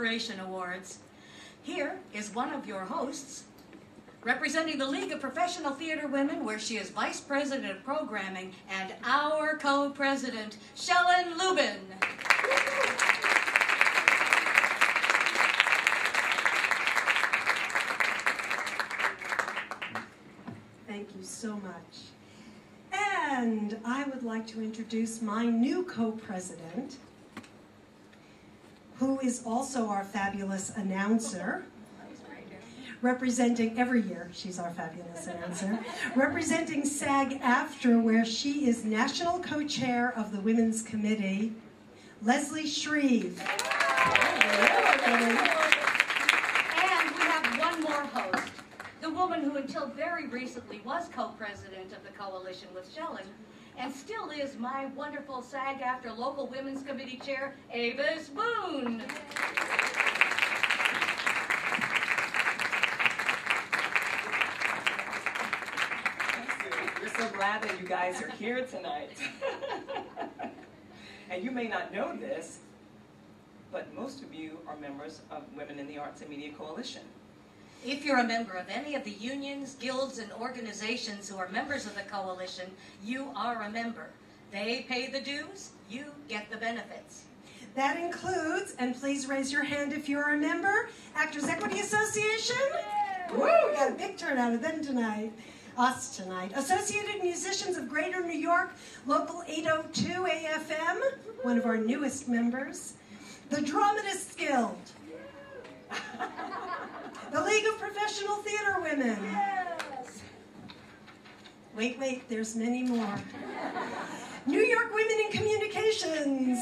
Collaboration Awards. Here is one of your hosts, representing the League of Professional Theater Women, where she is Vice President of Programming, and our co-president, Shellen Lubin. Thank you so much. And I would like to introduce my new co-president, who is also our fabulous announcer, representing every year, she's our fabulous announcer, representing SAG AFTRA, where she is national co-chair of the Women's Committee, Leslie Shreve. And we have one more host, the woman who until very recently was co-president of the coalition with Shellen, and still is my wonderful SAG AFTRA local women's committee chair, Avis Boone. We're so glad that you guys are here tonight. and you may not know this, but most of you are members of Women in the Arts and Media Coalition. If you're a member of any of the unions, guilds, and organizations who are members of the coalition, you are a member. They pay the dues, you get the benefits. That includes, and please raise your hand if you're a member, Actors Equity Association. Woo, we got a big turnout of them tonight. Us tonight. Associated Musicians of Greater New York, Local 802 AFM, one of our newest members. The Dramatists Guild. the League of Professional Theater Women. Yes. Wait, wait, there's many more. New York Women in Communications.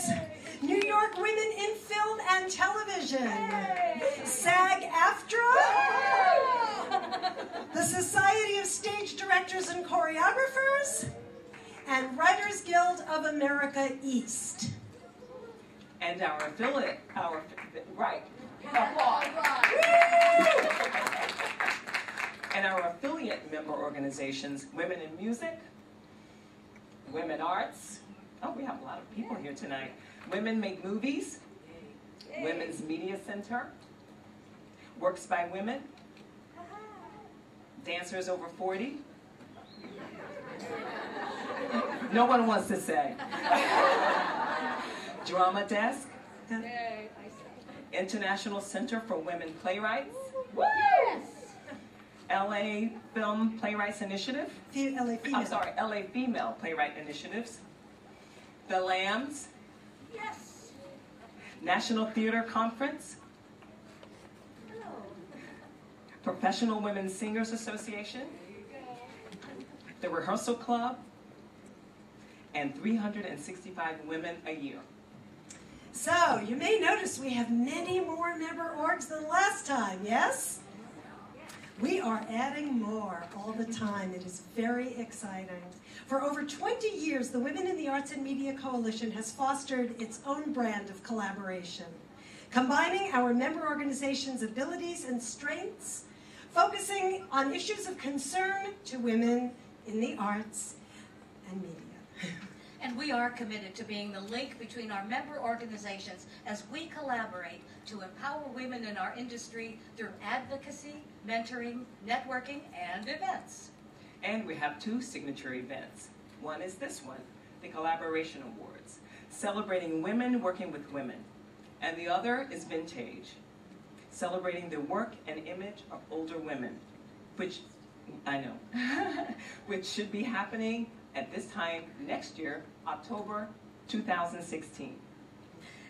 New York Women in Film and Television. SAG AFTRA. the Society of Stage Directors and Choreographers. And Writers Guild of America East. And our affiliate, our, right, applause. and our affiliate member organizations, Women in Music, Women Arts. Oh, we have a lot of people here tonight. Women Make Movies, Women's Media Center, Works by Women, Dancers Over 40. No one wants to say. Drama Desk, International Center for Women Playwrights, LA Film Playwrights Initiative, Fe- LA I'm sorry, LA Female Playwright Initiatives, The Lambs, Yes. National Theater Conference, Hello. Professional Women Singers Association, the Rehearsal Club, and 365 women a year. So, you may notice we have many more member orgs than last time, yes? We are adding more all the time. It is very exciting. For over 20 years, the Women in the Arts and Media Coalition has fostered its own brand of collaboration, combining our member organizations' abilities and strengths, focusing on issues of concern to women in the arts and media. And we are committed to being the link between our member organizations as we collaborate to empower women in our industry through advocacy, mentoring, networking, and events. And we have two signature events. One is this one, the Collaboration Awards, celebrating women working with women. And the other is Vintage, celebrating the work and image of older women, which I know, which should be happening at this time next year, October 2016.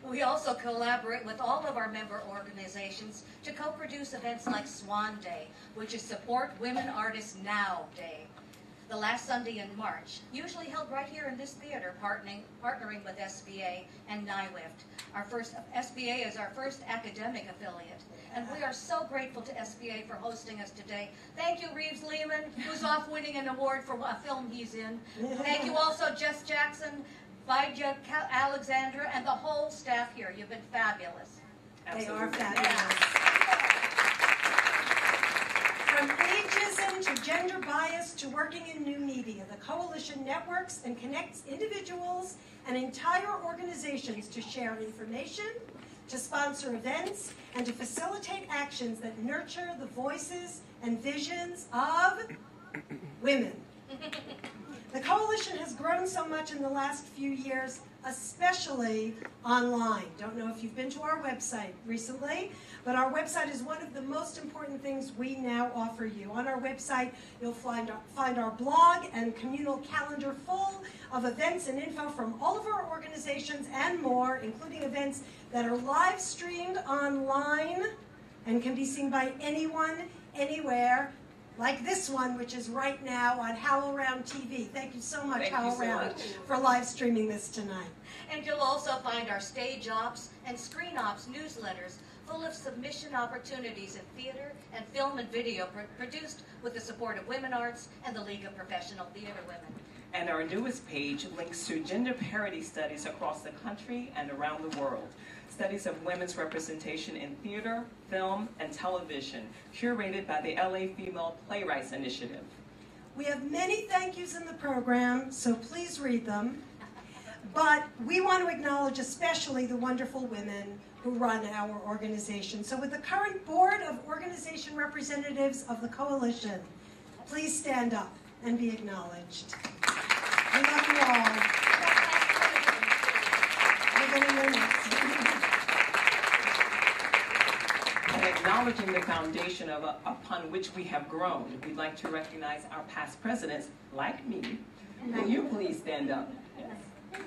We also collaborate with all of our member organizations to co-produce events like Swan Day, which is Support Women Artists Now Day, the last Sunday in March, usually held right here in this theater, partnering, partnering with SBA and NYWIFT. Our first SBA is our first academic affiliate, and we are so grateful to SBA for hosting us today. Thank you, Reeves Lehman, who's off winning an award for a film he's in. Thank you also, Jess Jackson, Vidya Ka- Alexandra, and the whole staff here. You've been fabulous. They are Absolutely. fabulous. From ageism to gender bias to working in new media, the coalition networks and connects individuals and entire organizations to share information, to sponsor events, and to facilitate actions that nurture the voices and visions of women. The coalition has grown so much in the last few years, especially online. Don't know if you've been to our website recently, but our website is one of the most important things we now offer you. On our website, you'll find our, find our blog and communal calendar full of events and info from all of our organizations and more, including events that are live streamed online and can be seen by anyone, anywhere, like this one, which is right now on HowlRound TV. Thank you so much, Thank so HowlRound, much. for live streaming this tonight. And you'll also find our stage ops and screen ops newsletters full of submission opportunities in theater and film and video pr- produced with the support of Women Arts and the League of Professional Theater Women. And our newest page links to gender parity studies across the country and around the world. Studies of women's representation in theater, film, and television, curated by the LA Female Playwrights Initiative. We have many thank yous in the program, so please read them. But we want to acknowledge especially the wonderful women who run our organization. So, with the current board of organization representatives of the coalition, please stand up and be acknowledged. We love you all. And acknowledging the foundation of, upon which we have grown, we'd like to recognize our past presidents, like me. Will you please stand up? The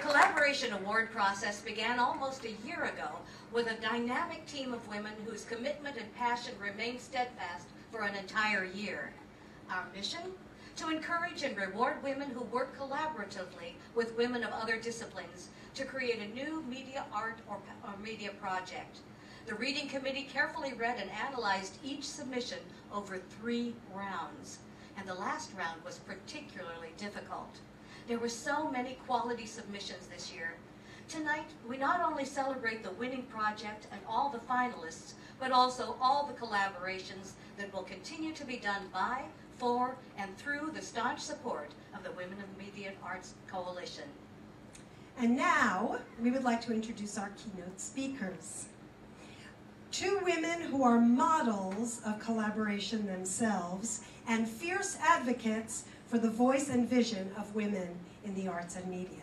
Collaboration Award process began almost a year ago with a dynamic team of women whose commitment and passion remained steadfast for an entire year. Our mission? To encourage and reward women who work collaboratively with women of other disciplines to create a new media art or, or media project. The reading committee carefully read and analyzed each submission over three rounds, and the last round was particularly difficult. There were so many quality submissions this year. Tonight, we not only celebrate the winning project and all the finalists, but also all the collaborations that will continue to be done by, for, and through the staunch support of the Women of Media Arts Coalition. And now, we would like to introduce our keynote speakers. Two women who are models of collaboration themselves and fierce advocates for the voice and vision of women in the arts and media.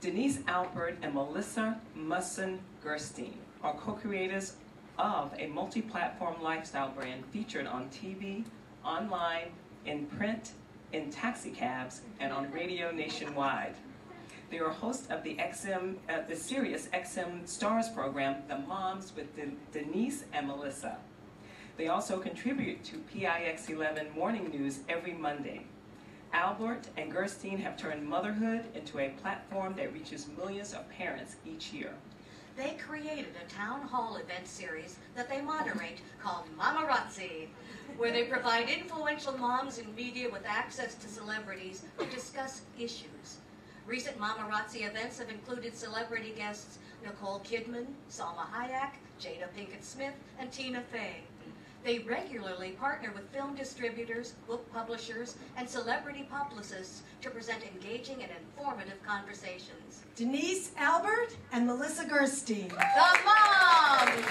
Denise Albert and Melissa Musson Gerstein are co-creators of a multi-platform lifestyle brand featured on TV, online, in print, in taxicabs, and on radio nationwide. They are hosts of the XM, uh, the Sirius XM Stars program, The Moms with Den- Denise and Melissa. They also contribute to PIX 11 Morning News every Monday. Albert and Gerstein have turned motherhood into a platform that reaches millions of parents each year. They created a town hall event series that they moderate called Mamarazzi, where they provide influential moms in media with access to celebrities to discuss issues. Recent Mamarazzi events have included celebrity guests Nicole Kidman, Salma Hayek, Jada Pinkett Smith, and Tina Fey. They regularly partner with film distributors, book publishers, and celebrity publicists to present engaging and informative conversations. Denise Albert and Melissa Gerstein. The Moms!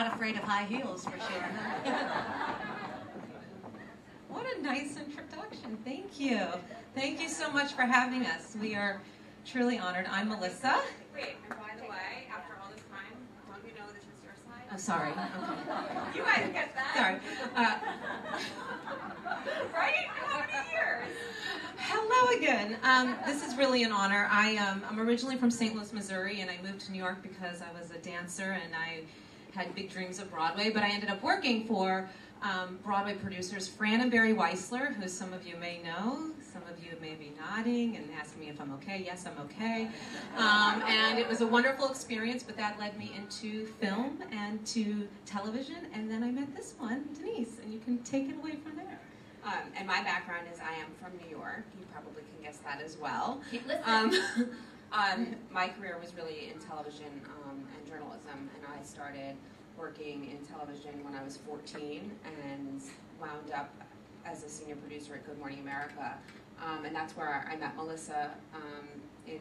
Not afraid of high heels for sure. What a nice introduction. Thank you. Thank you so much for having us. We are truly honored. I'm Melissa. Wait, and by the way, after all this time, don't you know this is your slide? I'm sorry. Okay. You guys get that? Sorry. Uh, Right? How many years? hello again. Um, this is really an honor. I, um, I'm originally from St. Louis, Missouri, and I moved to New York because I was a dancer and I had big dreams of Broadway, but I ended up working for um, Broadway producers Fran and Barry Weissler, who some of you may know. Some of you may be nodding and asking me if I'm okay. Yes, I'm okay. Um, and it was a wonderful experience, but that led me into film and to television. And then I met this one, Denise, and you can take it away from there. Um, and my background is I am from New York. You probably can guess that as well. Keep listening. Um, um, my career was really in television um, and journalism, and I started working in television when I was 14 and wound up as a senior producer at Good Morning America. Um, and that's where I met Melissa um, in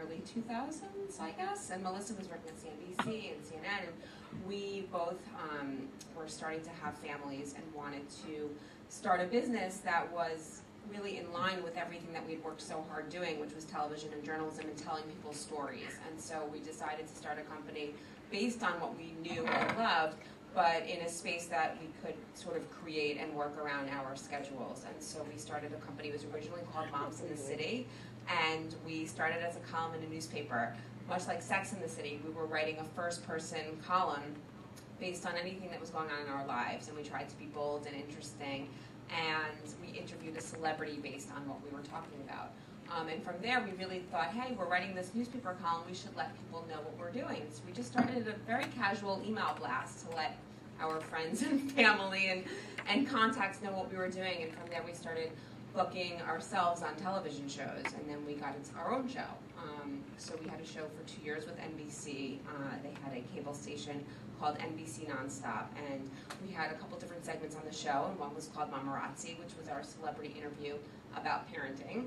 early 2000s, I guess. And Melissa was working at CNBC and CNN, and we both um, were starting to have families and wanted to start a business that was really in line with everything that we'd worked so hard doing, which was television and journalism and telling people's stories. And so we decided to start a company based on what we knew and loved, but in a space that we could sort of create and work around our schedules. And so we started a company, it was originally called Moms in the City, and we started as a column in a newspaper. Much like Sex in the City, we were writing a first person column based on anything that was going on in our lives, and we tried to be bold and interesting and we interviewed a celebrity based on what we were talking about. Um, and from there, we really thought, hey, we're writing this newspaper column, we should let people know what we're doing. So we just started a very casual email blast to let our friends and family and, and contacts know what we were doing. And from there, we started booking ourselves on television shows, and then we got our own show. Um, so we had a show for two years with NBC. Uh, they had a cable station called NBC Nonstop, and we had a couple different segments on the show, and one was called Mamarazzi, which was our celebrity interview about parenting.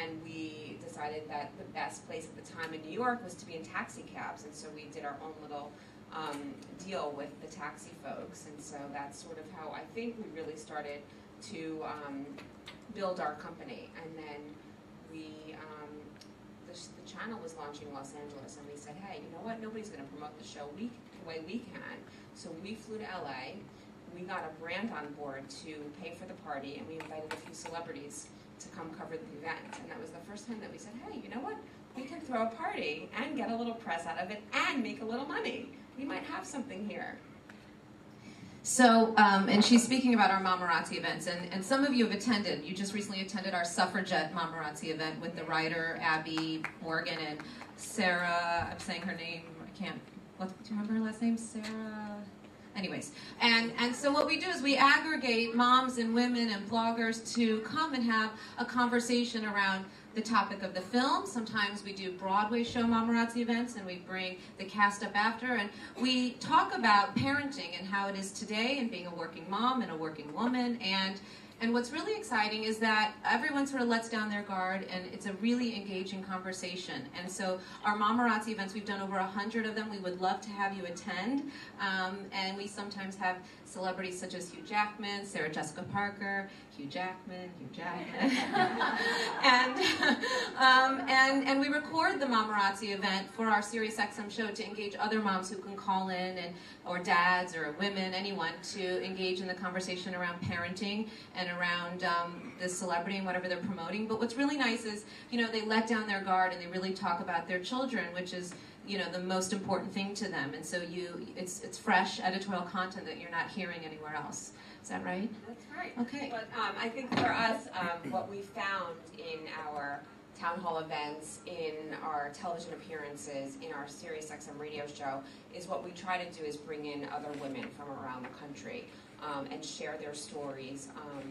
And we decided that the best place at the time in New York was to be in taxi cabs, and so we did our own little um, deal with the taxi folks, and so that's sort of how I think we really started to um, build our company. And then we, um, the, the channel was launching in Los Angeles, and we said, hey, you know what? Nobody's going to promote the show we, the way we can. So we flew to LA. We got a brand on board to pay for the party, and we invited a few celebrities to come cover the event. And that was the first time that we said, hey, you know what? We can throw a party and get a little press out of it and make a little money. We might have something here. So, um, and she's speaking about our Mamarazzi events, and, and some of you have attended. You just recently attended our suffragette Mamarazzi event with the writer Abi Morgan and Sarah. I'm saying her name. I can't. What do you remember her last name? Sarah. Anyways, and and so what we do is we aggregate moms and women and bloggers to come and have a conversation around the topic of the film. Sometimes we do Broadway show Mamarazzi events and we bring the cast up after and we talk about parenting and how it is today and being a working mom and a working woman and and what's really exciting is that everyone sort of lets down their guard and it's a really engaging conversation. And so our Mamarazzi events, we've done over a hundred of them. We would love to have you attend. Um, and we sometimes have celebrities such as Hugh Jackman, Sarah Jessica Parker, Hugh Jackman, Hugh Jackman. and, um, and, and we record the Mamarazzi event for our Sirius XM show to engage other moms who can call in and or dads or women, anyone, to engage in the conversation around parenting and around um, the celebrity and whatever they're promoting. But what's really nice is, you know, they let down their guard and they really talk about their children, which is you know the most important thing to them. And so you it's it's fresh editorial content that you're not hearing anywhere else. Is that right? That's right. okay. But um, I think for us, um, what we found in our town hall events, in our television appearances, in our Sirius XM radio show, is what we try to do is bring in other women from around the country um, and share their stories, um,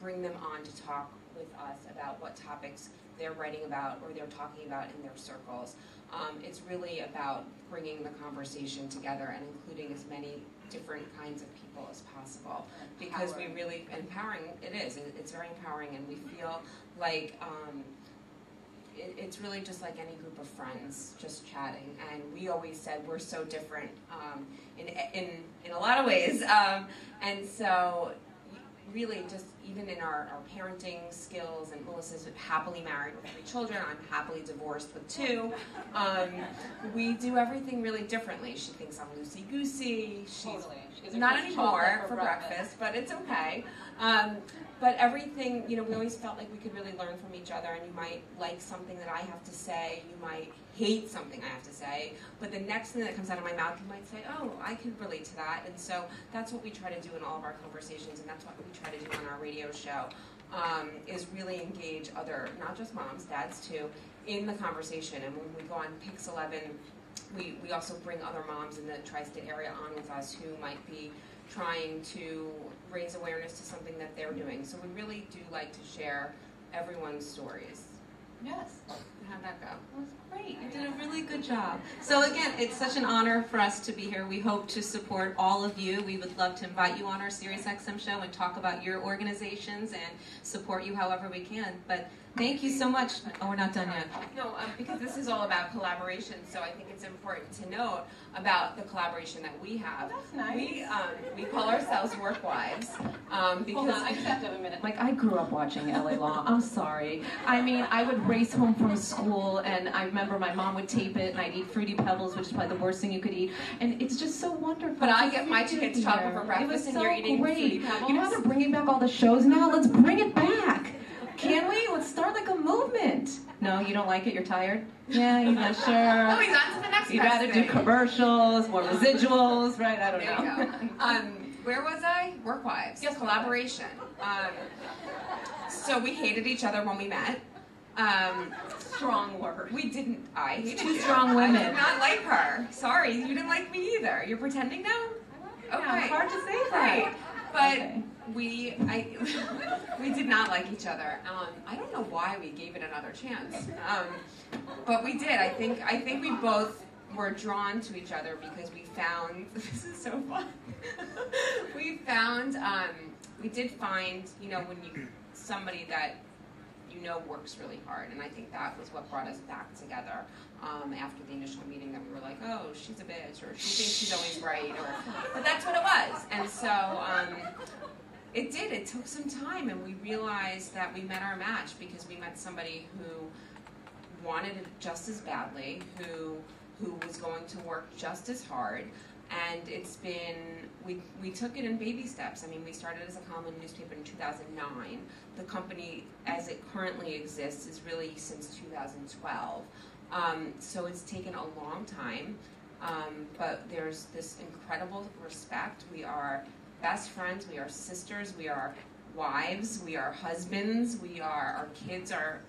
bring them on to talk with us about what topics they're writing about or they're talking about in their circles. Um, it's really about bringing the conversation together and including as many different kinds of people as possible. Because we really empowering it is it's very empowering and we feel like um, it, it's really just like any group of friends just chatting. And we always said we're so different um, in, in, in a lot of ways um, and so really just even in our, our parenting skills and melissa's happily married with three children i'm happily divorced with two um, we do everything really differently she thinks i'm loosey goosey she's Totally. She gets her not anymore for breakfast, but it's okay. Um, but everything, you know, we always felt like we could really learn from each other, and you might like something that I have to say, you might hate something I have to say, but the next thing that comes out of my mouth, you might say, oh, I can relate to that. And so that's what we try to do in all of our conversations, and that's what we try to do on our radio show, um, is really engage other, not just moms, dads too, in the conversation. And when we go on Pix 11, we, we also bring other moms in the tri-state area on with us who might be trying to raise awareness to something that they're doing. So we really do like to share everyone's stories. Yes. How'd that go? That's great. You did a really good job. So again, it's such an honor for us to be here. We hope to support all of you. We would love to invite you on our SiriusXM show and talk about your organizations and support you however we can. But thank you so much. Oh, we're not done yet. No, um, because this is all about collaboration, so I think it's important to note about the collaboration that we have. That's nice. We um, we call ourselves Work Wives um, because Hold on, I just have to have a minute. Like I grew up watching LA Law. I'm sorry. I mean, I would race home from school, and I remember my mom would tape it, and I'd eat fruity pebbles, which is probably the worst thing you could eat. And it's just so wonderful. But I get my here. chocolate for It breakfast was and so you're eating great. Fruity Pebbles? You know how they're bringing back all the shows now? Let's bring it back. Can we? Let's start like a movement. No, you don't like it. You're tired. Yeah, you're not sure. oh, he's on to the next You'd rather do commercials, more residuals, right? I don't There know. you go. Um, where was I? Work Wives. Yes, collaboration. Um, so we hated each other when we met. Um, Strong word. we didn't. I hated Two strong I women. did not like her. Sorry, you didn't like me either. You're pretending now. Yeah, it's hard to say that. Right. But Okay. we, I, we did not like each other. Um, I don't know why we gave it another chance. Um, but we did. I think. I think we both were drawn to each other because we found. This is so fun. we found. Um, we did find. You know, when you somebody that you know works really hard, and I think that was what brought us back together. Um, after the initial meeting, that we were like, "Oh, she's a bitch," or "She thinks she's always right," or but that's what it was. And so um, it did. It took some time, and we realized that we met our match because we met somebody who wanted it just as badly, who who was going to work just as hard. And it's been we we took it in baby steps. I mean, we started as a common newspaper in 2009. The company, as it currently exists, is really since 2012. Um, so it's taken a long time, um, but there's this incredible respect. We are best friends, we are sisters, we are wives, we are husbands, we are our kids are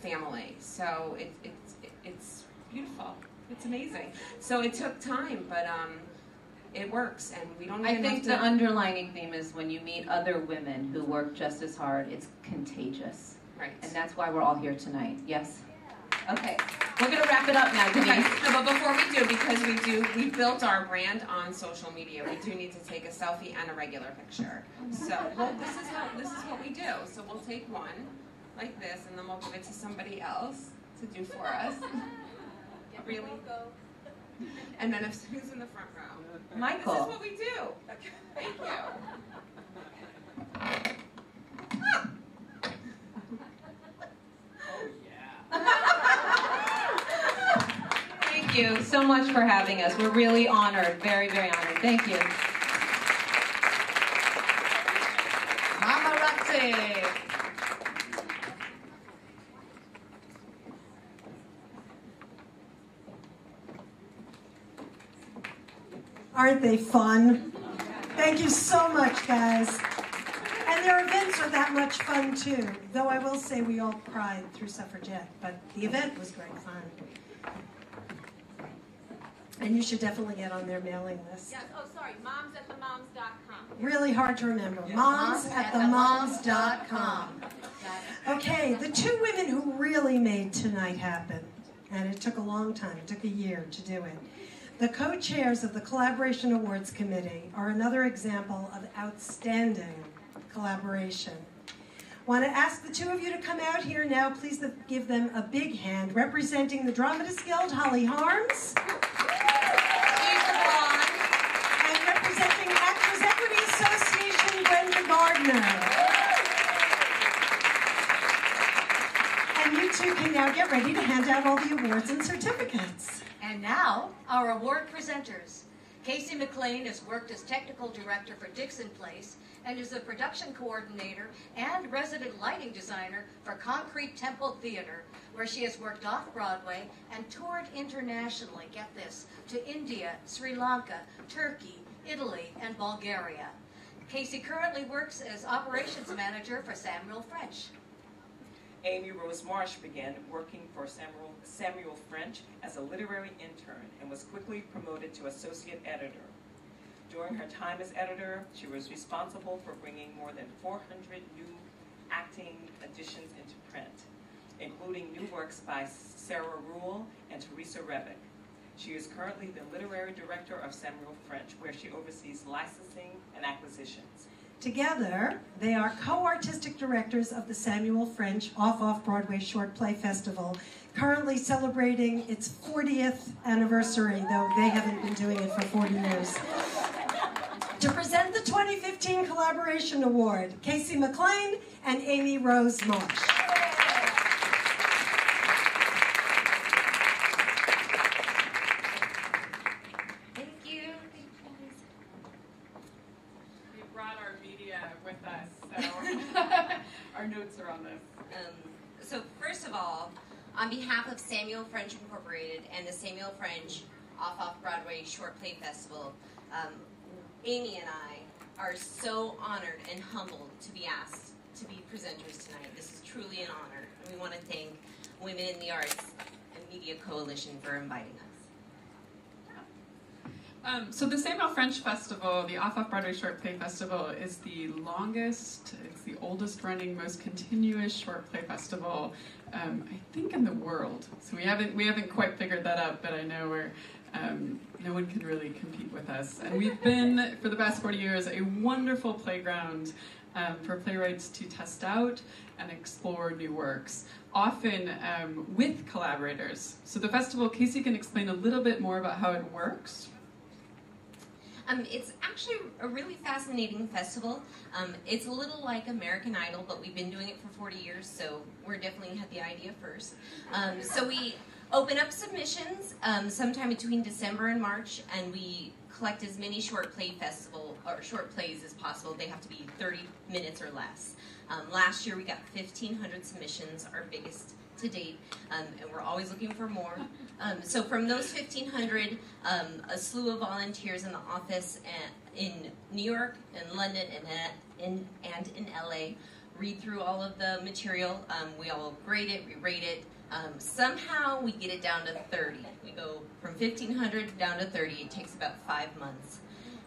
family. So it, it's it's beautiful. It's amazing. So it took time, but um, it works, and we don't. I think have the to, underlining theme is when you meet other women who work just as hard, it's contagious. right. And that's why we're all here tonight. Yes? Okay. We're going to wrap it up now, Okay, Denise. no, but before we do, because we do, we built our brand on social media. We do need to take a selfie and a regular picture. So, well, this is how this is what we do. So we'll take one like this, and then we'll give it to somebody else to do for us. really? And then if who's in the front row? This is what we do. Thank you. Thank you so much for having us. We're really honored. Very, very honored. Thank you. Mamarazzi. Aren't they fun? Thank you so much, guys. And their events are that much fun too. Though I will say we all cried through Suffragette, but the event was great fun. And you should definitely get on their mailing list. Yes. Oh, sorry. Moms at the moms.com. Really hard to remember. Moms at the moms.com. Okay, the two women who really made tonight happen, and it took a long time, it took a year to do it. The co chairs of the Collaboration Awards Committee are another example of outstanding collaboration. Want to ask the two of you to come out here now. Please give them a big hand. Representing the Dramatists Guild, Holly Harms. And representing Actors Equity Association, Brenda Gardner. And you two can now get ready to hand out all the awards and certificates. And now, our award presenters. Casey McLain has worked as technical director for Dixon Place and is the production coordinator and resident lighting designer for Concrete Temple Theater, where she has worked off Broadway and toured internationally, get this, to India, Sri Lanka, Turkey, Italy, and Bulgaria. Casey currently works as operations manager for Samuel French. Amy Rose Marsh began working for Samuel, Samuel French as a literary intern and was quickly promoted to associate editor. During her time as editor, she was responsible for bringing more than 400 new acting editions into print, including new works by Sarah Ruhl and Theresa Rebeck. She is currently the literary director of Samuel French, where she oversees licensing and acquisitions. Together, they are co-artistic directors of the Samuel French Off-Off Broadway Short Play Festival, currently celebrating its 40th anniversary, though they haven't been doing it for 40 years. to present the 2015 Collaboration Award, Casey McLain and Amy Rose Marsh. Thank you. We brought our media with us, so our notes are on this. Um, so first of all, on behalf of Samuel French Incorporated and French Off Off Broadway Short Play Festival, um, Amy and I are so honored and humbled to be asked to be presenters tonight. This is truly an honor, and we want to thank Women in the Arts and Media Coalition for inviting us. Um, so the Samuel French Festival, the Off Off Broadway Short Play Festival, is the longest, it's the oldest running, most continuous short play festival, um, I think, in the world. So we haven't we haven't quite figured that out, but I know we're. Um, no one can really compete with us. And we've been, for the past 40 years, a wonderful playground um, for playwrights to test out and explore new works, often um, with collaborators. So the festival, Casey can explain a little bit more about how it works. Um, it's actually a really fascinating festival. Um, it's a little like American Idol, but we've been doing it for 40 years, so we're definitely had the idea first. Um, so we open up submissions um, sometime between December and March, and we collect as many short play festival or short plays as possible. They have to be 30 minutes or less. Um, last year we got 1,500 submissions, our biggest to date, um, and we're always looking for more. Um, so from those 1,500, um, a slew of volunteers in the office in New York and London and in and in LA read through all of the material. Um, we all grade it, we rate it. Um, somehow we get it down to 30. We go from 1,500 down to 30. It takes about five months.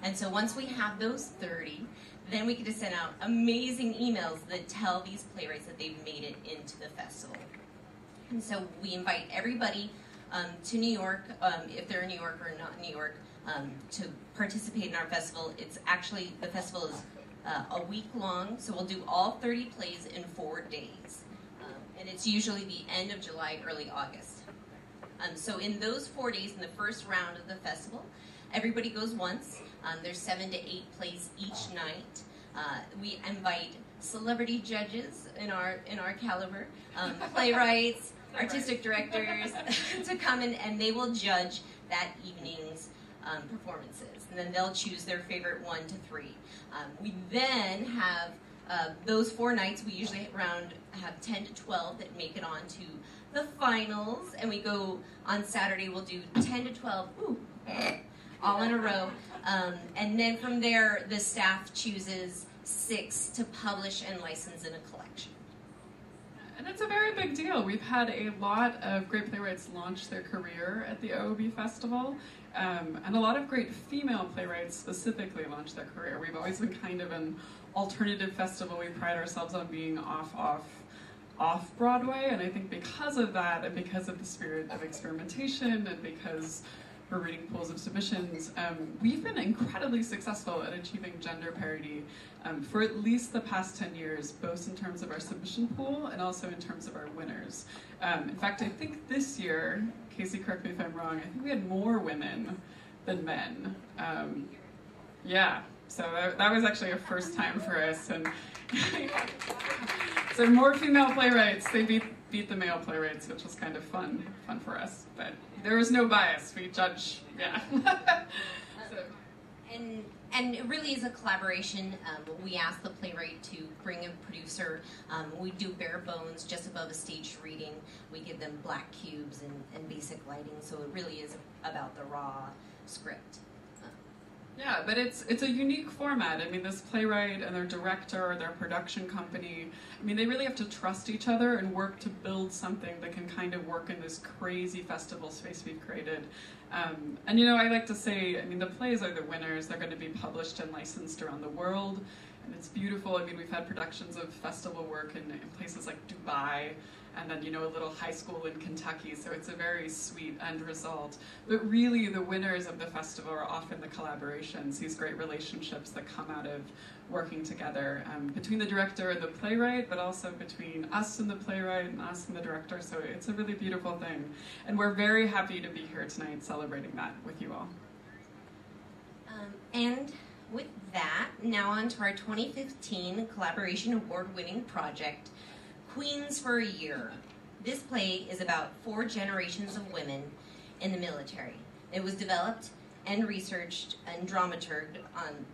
And so once we have those 30, then we get to send out amazing emails that tell these playwrights that they've made it into the festival. And so we invite everybody um, to New York, um, if they're in New York or not in New York, um, to participate in our festival. It's actually, the festival is uh, a week long, so we'll do all 30 plays in four days. Um, and it's usually the end of July, early August. Um, so in those four days, in the first round of the festival, everybody goes once. Um, there's seven to eight plays each night. Uh, we invite celebrity judges in our in our caliber, um, playwrights, artistic directors to come in and they will judge that evening's um, performances. And then they'll choose their favorite one to three. Um, we then have uh, those four nights, we usually around have 10 to 12 that make it on to the finals. And we go on Saturday, we'll do 10 to 12, ooh, all in a row. Um, and then from there, the staff chooses six to publish and license in a collection. And it's a very big deal. We've had a lot of great playwrights launch their career at the OOB Festival, um, and a lot of great female playwrights specifically launch their career. We've always been kind of an alternative festival. We pride ourselves on being off, off, off Broadway, and I think because of that, and because of the spirit of experimentation, and because we're reading pools of submissions, um, we've been incredibly successful at achieving gender parity um, for at least the past 10 years, both in terms of our submission pool and also in terms of our winners. Um, in fact, I think this year, Casey, correct me if I'm wrong, I think we had more women than men. Um, yeah, so that, that was actually a first time for us. And so more female playwrights, they beat, beat the male playwrights, which was kind of fun, fun for us. But there was no bias. We judge, yeah. so. And and it really is a collaboration. Um, we ask the playwright to bring a producer. Um, we do bare bones just above a staged reading. We give them black cubes and, and basic lighting, so it really is about the raw script. Yeah, but it's it's a unique format. I mean, this playwright and their director, or their production company. I mean, they really have to trust each other and work to build something that can kind of work in this crazy festival space we've created. Um, and you know, I like to say, I mean, the plays are the winners. They're going to be published and licensed around the world, and it's beautiful. I mean, we've had productions of festival work in, in places like Dubai and then you know a little high school in Kentucky. So it's a very sweet end result. But really, the winners of the festival are often the collaborations, these great relationships that come out of working together um, between the director and the playwright, but also between us and the playwright and us and the director. So it's a really beautiful thing, and we're very happy to be here tonight celebrating that with you all. Um, and with that, now on to our 2015 Collaboration Award winning project, Queens for a Year. This play is about four generations of women in the military. It was developed and researched and dramaturged on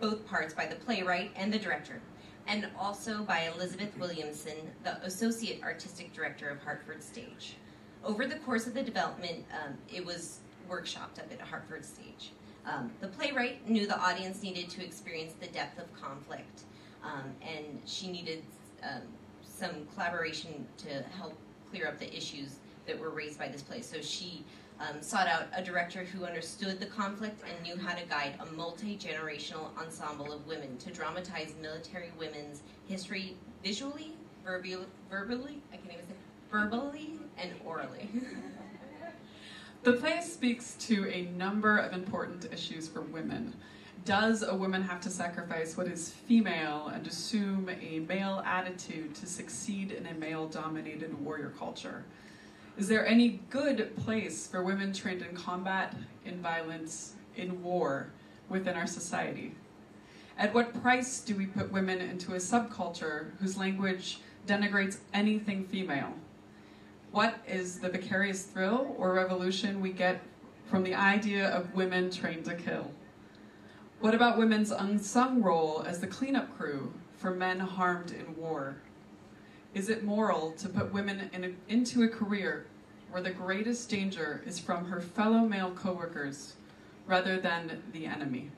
both parts by the playwright and the director, and also by Elizabeth Williamson, the Associate Artistic Director of Hartford Stage. Over the course of the development, um, it was workshopped up at Hartford Stage. Um, the playwright knew the audience needed to experience the depth of conflict, um, and she needed um, some collaboration to help clear up the issues that were raised by this play. So she um, sought out a director who understood the conflict and knew how to guide a multi generational ensemble of women to dramatize military women's history visually, verbally, verbally I can't even say verbally and orally. the play speaks to a number of important issues for women. Does a woman have to sacrifice what is female and assume a male attitude to succeed in a male dominated warrior culture? Is there any good place for women trained in combat, in violence, in war within our society? At what price do we put women into a subculture whose language denigrates anything female? What is the vicarious thrill or revolution we get from the idea of women trained to kill? What about women's unsung role as the cleanup crew for men harmed in war? Is it moral to put women in a, into a career where the greatest danger is from her fellow male coworkers rather than the enemy?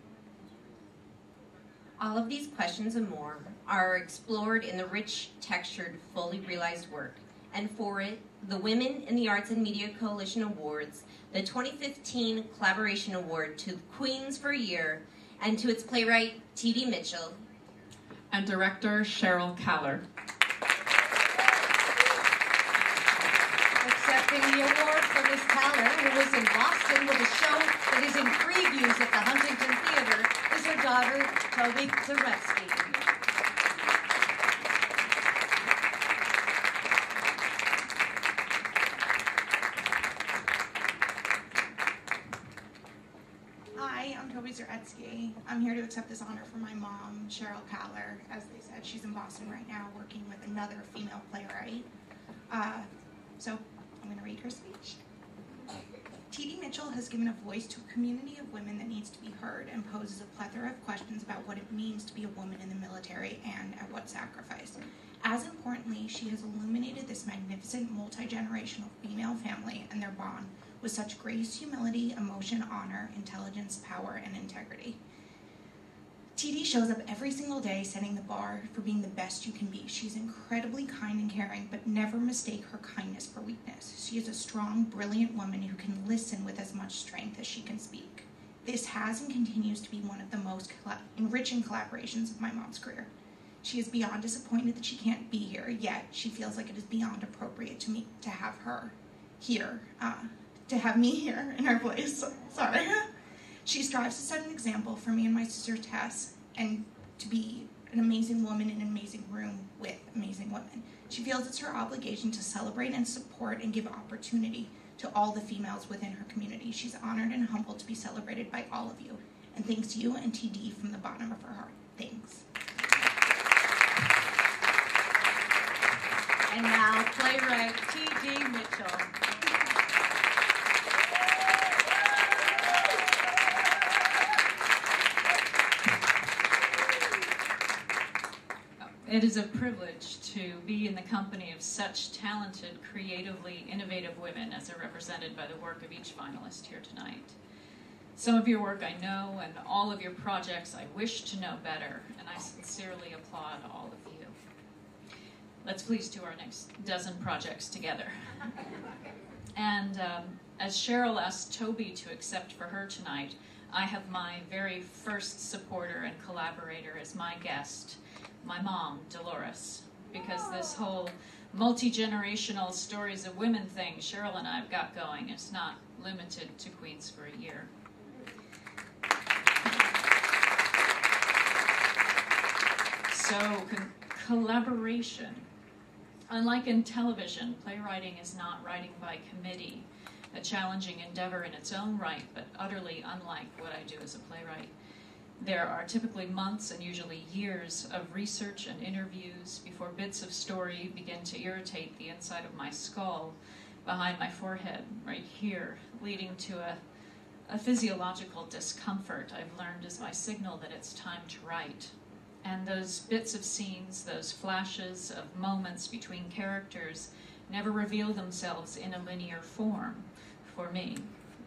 All of these questions and more are explored in the rich, textured, fully realized work. And for it, the Women in the Arts and Media Coalition Awards, the 2015 Collaboration Award to Queens for a Year, and to its playwright, T.D. Mitchell. And director, Sheryl Kaller. Accepting the award for Miss Kaller, who was in Boston with a show that is in previews at the Huntington Theater, is her daughter, Toby Zaretsky. I'm here to accept this honor for my mom, Sheryl Kaller. As they said, she's in Boston right now working with another female playwright. Uh, so I'm going to read her speech. T.D. Mitchell has given a voice to a community of women that needs to be heard and poses a plethora of questions about what it means to be a woman in the military and at what sacrifice. As importantly, she has illuminated this magnificent multi generational female family and their bond with such grace, humility, emotion, honor, intelligence, power, and integrity. TD shows up every single day setting the bar for being the best you can be. She's incredibly kind and caring, but never mistake her kindness for weakness. She is a strong, brilliant woman who can listen with as much strength as she can speak. This has and continues to be one of the most enriching collaborations of my mom's career. She is beyond disappointed that she can't be here, yet she feels like it is beyond appropriate to me to have her here, uh, to have me here in her place. Sorry. She strives to set an example for me and my sister Tess and to be an amazing woman in an amazing room with amazing women. She feels it's her obligation to celebrate and support and give opportunity to all the females within her community. She's honored and humbled to be celebrated by all of you. And thanks you and TD from the bottom of her heart. Thanks. And now, playwright T.D. Mitchell. It is a privilege to be in the company of such talented, creatively innovative women as are represented by the work of each finalist here tonight. Some of your work I know, and all of your projects I wish to know better, and I sincerely applaud all of you. Let's please do our next dozen projects together. and um, as Sheryl asked Toby to accept for her tonight, I have my very first supporter and collaborator as my guest, my mom, Dolores, because this whole multi generational stories of women thing Sheryl and I have got going is not limited to Queens for a year. So, con- collaboration. Unlike in television, playwriting is not writing by committee, a challenging endeavor in its own right, but utterly unlike what I do as a playwright. There are typically months and usually years of research and interviews before bits of story begin to irritate the inside of my skull behind my forehead, right here, leading to a, a physiological discomfort I've learned is my signal that it's time to write. And those bits of scenes, those flashes of moments between characters, never reveal themselves in a linear form for me.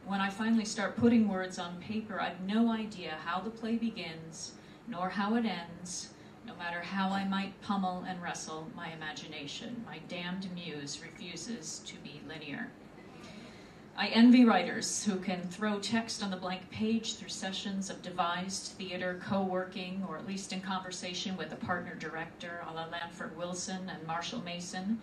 When I finally start putting words on paper, I've no idea how the play begins, nor how it ends, no matter how I might pummel and wrestle my imagination. My damned muse refuses to be linear. I envy writers who can throw text on the blank page through sessions of devised theater, co working, or at least in conversation with a partner director a la Lanford Wilson and Marshall Mason,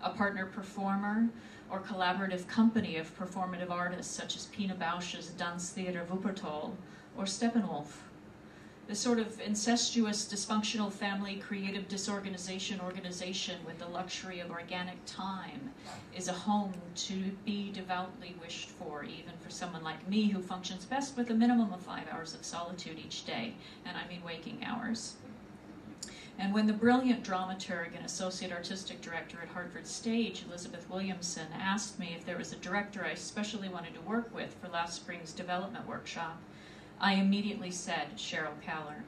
a partner performer, or collaborative company of performative artists such as Pina Bausch's Dance Theater Wuppertal or Steppenwolf the sort of incestuous, dysfunctional family creative disorganization organization with the luxury of organic time is a home to be devoutly wished for, even for someone like me who functions best with a minimum of five hours of solitude each day, and I mean waking hours. And when the brilliant dramaturg and associate artistic director at Hartford Stage, Elizabeth Williamson, asked me if there was a director I especially wanted to work with for last spring's development workshop, I immediately said Sheryl Kaller.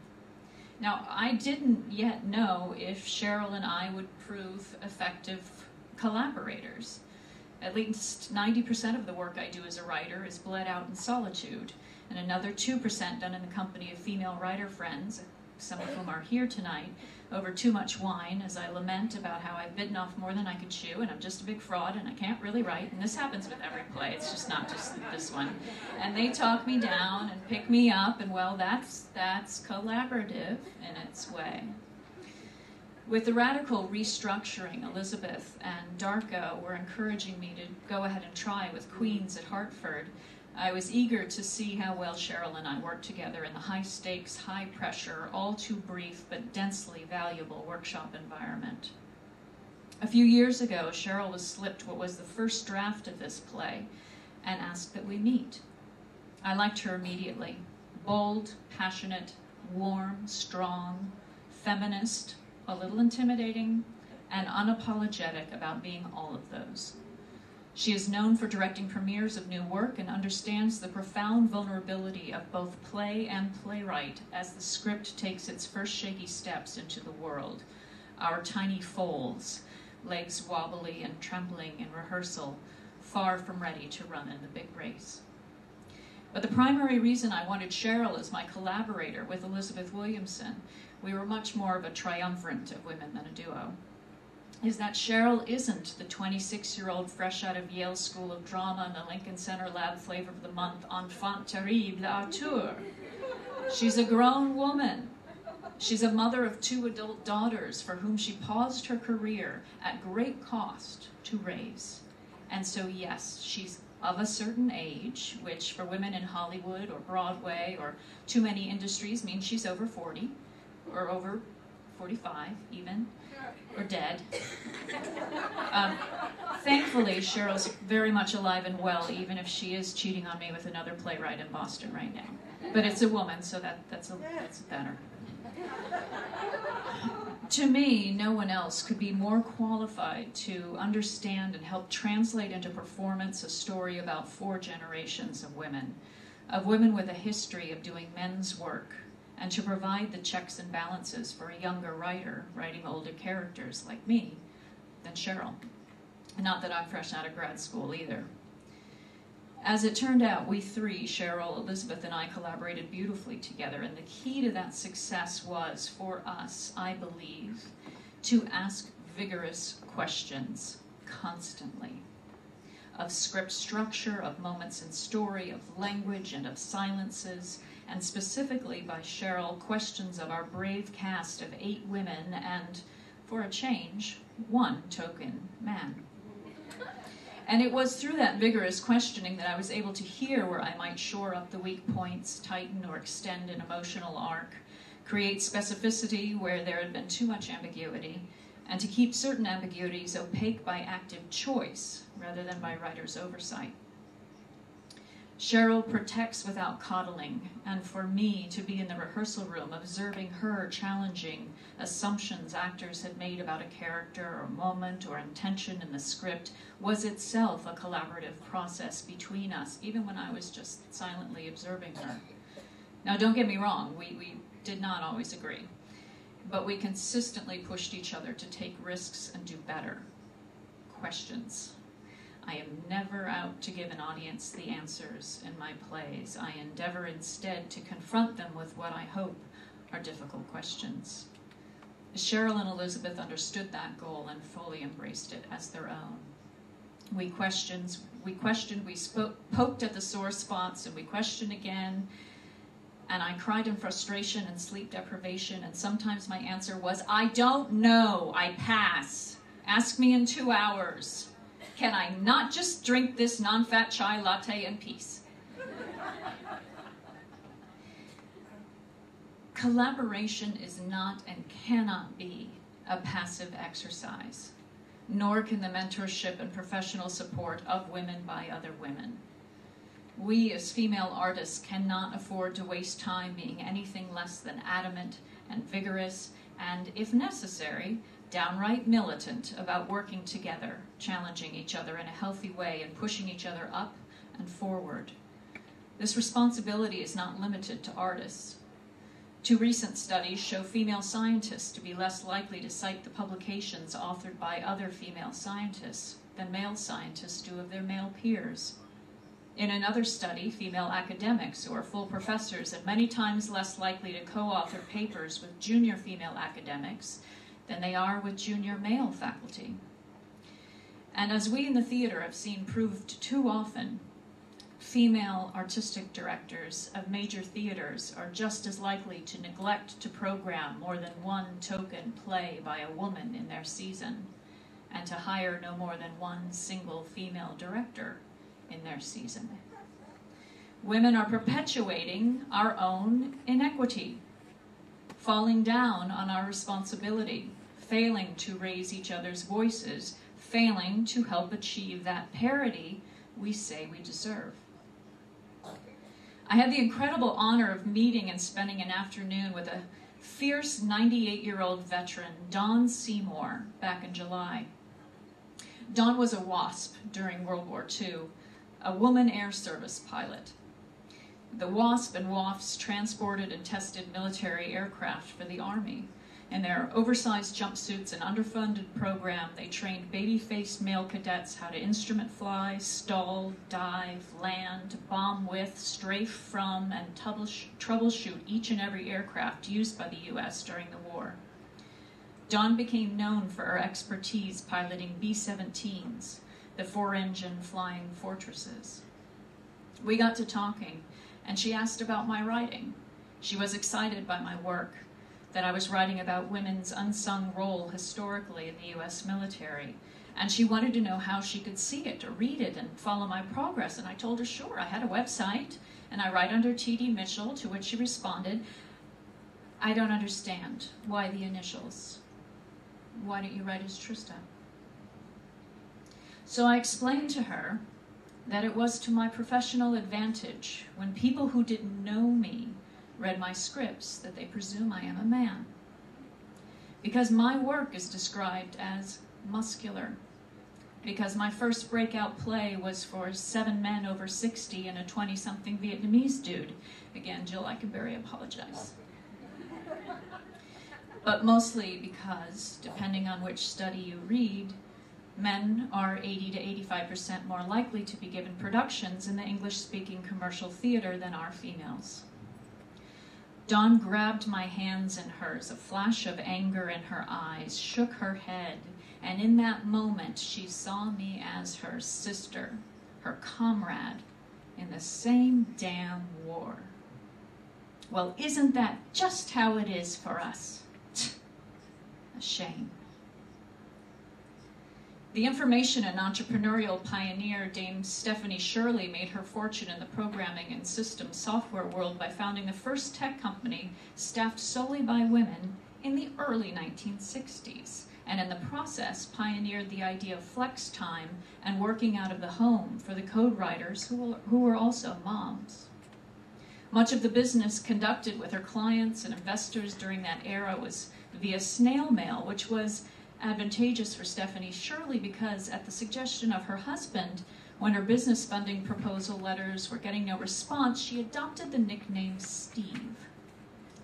Now, I didn't yet know if Sheryl and I would prove effective collaborators. At least 90% of the work I do as a writer is bled out in solitude, and another 2% done in the company of female writer friends, some of whom are here tonight, over too much wine as I lament about how I've bitten off more than I could chew and I'm just a big fraud and I can't really write. And this happens with every play, it's just not just this one. And they talk me down and pick me up, and well, that's, that's collaborative in its way. With the radical restructuring, Elizabeth and Darko were encouraging me to go ahead and try with Queens at Hartford I was eager to see how well Sheryl and I worked together in the high stakes, high pressure, all too brief but densely valuable workshop environment. A few years ago, Sheryl was slipped what was the first draft of this play and asked that we meet. I liked her immediately bold, passionate, warm, strong, feminist, a little intimidating, and unapologetic about being all of those. She is known for directing premieres of new work and understands the profound vulnerability of both play and playwright as the script takes its first shaky steps into the world. Our tiny foals, legs wobbly and trembling in rehearsal, far from ready to run in the big race. But the primary reason I wanted Sheryl as my collaborator with Elizabeth Williamson, we were much more of a triumvirate of women than a duo is that Sheryl isn't the 26 year old fresh out of Yale School of Drama and the Lincoln Center Lab Flavor of the Month enfant terrible auteur. She's a grown woman. She's a mother of two adult daughters for whom she paused her career at great cost to raise. And so, yes, she's of a certain age, which for women in Hollywood or Broadway or too many industries means she's over 40 or over 45 even or dead. Um, thankfully, Sheryl's very much alive and well, even if she is cheating on me with another playwright in Boston right now. But it's a woman, so that, that's, a, that's better. to me, no one else could be more qualified to understand and help translate into performance a story about four generations of women, of women with a history of doing men's work and to provide the checks and balances for a younger writer writing older characters like me than Sheryl. Not that I'm fresh out of grad school either. As it turned out, we three, Sheryl, Elizabeth, and I, collaborated beautifully together, and the key to that success was for us, I believe, to ask vigorous questions constantly of script structure, of moments in story, of language, and of silences, and specifically by Sheryl, questions of our brave cast of eight women and, for a change, one token man. And it was through that vigorous questioning that I was able to hear where I might shore up the weak points, tighten or extend an emotional arc, create specificity where there had been too much ambiguity, and to keep certain ambiguities opaque by active choice rather than by writer's oversight. Sheryl protects without coddling, and for me to be in the rehearsal room observing her challenging assumptions actors had made about a character or moment or intention in the script was itself a collaborative process between us, even when I was just silently observing her. Now, don't get me wrong, we, we did not always agree, but we consistently pushed each other to take risks and do better. Questions. I am never out to give an audience the answers in my plays. I endeavor instead to confront them with what I hope are difficult questions. Sheryl and Elizabeth understood that goal and fully embraced it as their own. We questioned, we questioned, we spoke, poked at the sore spots, and we questioned again. And I cried in frustration and sleep deprivation, and sometimes my answer was, I don't know, I pass. Ask me in two hours. Can I not just drink this non fat chai latte in peace? Collaboration is not and cannot be a passive exercise, nor can the mentorship and professional support of women by other women. We, as female artists, cannot afford to waste time being anything less than adamant and vigorous, and, if necessary, downright militant about working together, challenging each other in a healthy way, and pushing each other up and forward. This responsibility is not limited to artists. Two recent studies show female scientists to be less likely to cite the publications authored by other female scientists than male scientists do of their male peers. In another study, female academics who are full professors are many times less likely to co author papers with junior female academics than they are with junior male faculty. And as we in the theater have seen proved too often, female artistic directors of major theaters are just as likely to neglect to program more than one token play by a woman in their season, and to hire no more than one single female director in their season. Women are perpetuating our own inequity, falling down on our responsibility, failing to raise each other's voices, failing to help achieve that parity we say we deserve. I had the incredible honor of meeting and spending an afternoon with a fierce 98 year old veteran, Dawn Seymour, back in July. Dawn was a WASP during World War II, a woman air service pilot. The WASP and WAFs transported and tested military aircraft for the Army. In their oversized jumpsuits and underfunded program, they trained baby faced male cadets how to instrument fly, stall, dive, land, bomb with, strafe from, and troubleshoot each and every aircraft used by the U.S. during the war. Dawn became known for her expertise piloting B 17s, the four engine flying fortresses. We got to talking, and she asked about my writing. She was excited by my work that I was writing about women's unsung role historically in the US military. And she wanted to know how she could see it or read it and follow my progress. And I told her, sure, I had a website and I write under T.D. Mitchell, to which she responded, I don't understand. Why the initials? Why don't you write as Trista? So I explained to her that it was to my professional advantage when people who didn't know me read my scripts that they presume I am a man. Because my work is described as muscular. Because my first breakout play was for seven men over 60 and a 20 something Vietnamese dude. Again, Jill Eikenberry, apologize. But mostly because, depending on which study you read, Men are 80 to 85% more likely to be given productions in the English speaking commercial theater than are females. Dawn grabbed my hands in hers, a flash of anger in her eyes, shook her head, and in that moment she saw me as her sister, her comrade in the same damn war. Well, isn't that just how it is for us? A shame. The information and entrepreneurial pioneer Dame Stephanie Shirley made her fortune in the programming and systems software world by founding the first tech company staffed solely by women in the early 1960s, and in the process pioneered the idea of flex time and working out of the home for the code writers who, who were also moms. Much of the business conducted with her clients and investors during that era was via snail mail, which was advantageous for Stephanie Shirley because, at the suggestion of her husband, when her business funding proposal letters were getting no response, she adopted the nickname Steve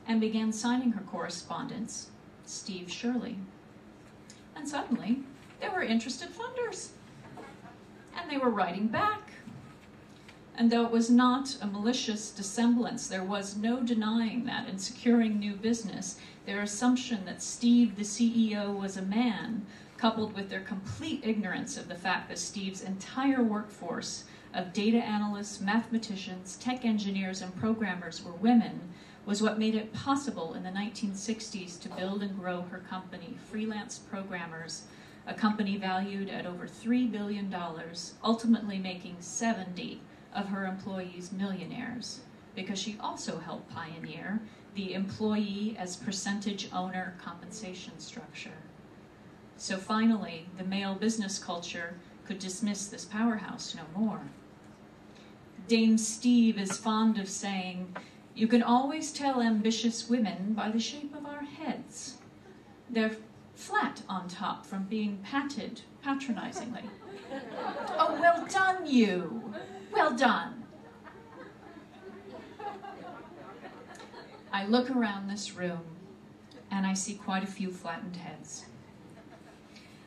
and began signing her correspondence Steve Shirley. And suddenly, there were interested funders, and they were writing back. And though it was not a malicious dissemblance, there was no denying that in securing new business, their assumption that Steve, the CEO, was a man, coupled with their complete ignorance of the fact that Steve's entire workforce of data analysts, mathematicians, tech engineers, and programmers were women, was what made it possible in the 1960s to build and grow her company, Freelance Programmers, a company valued at over $3 billion, ultimately making 70 of her employees millionaires, because she also helped pioneer the employee as percentage owner compensation structure. So finally, the male business culture could dismiss this powerhouse no more. Dame Steve is fond of saying, You can always tell ambitious women by the shape of our heads. They're flat on top from being patted patronizingly. oh, well done, you! Well done! I look around this room and I see quite a few flattened heads.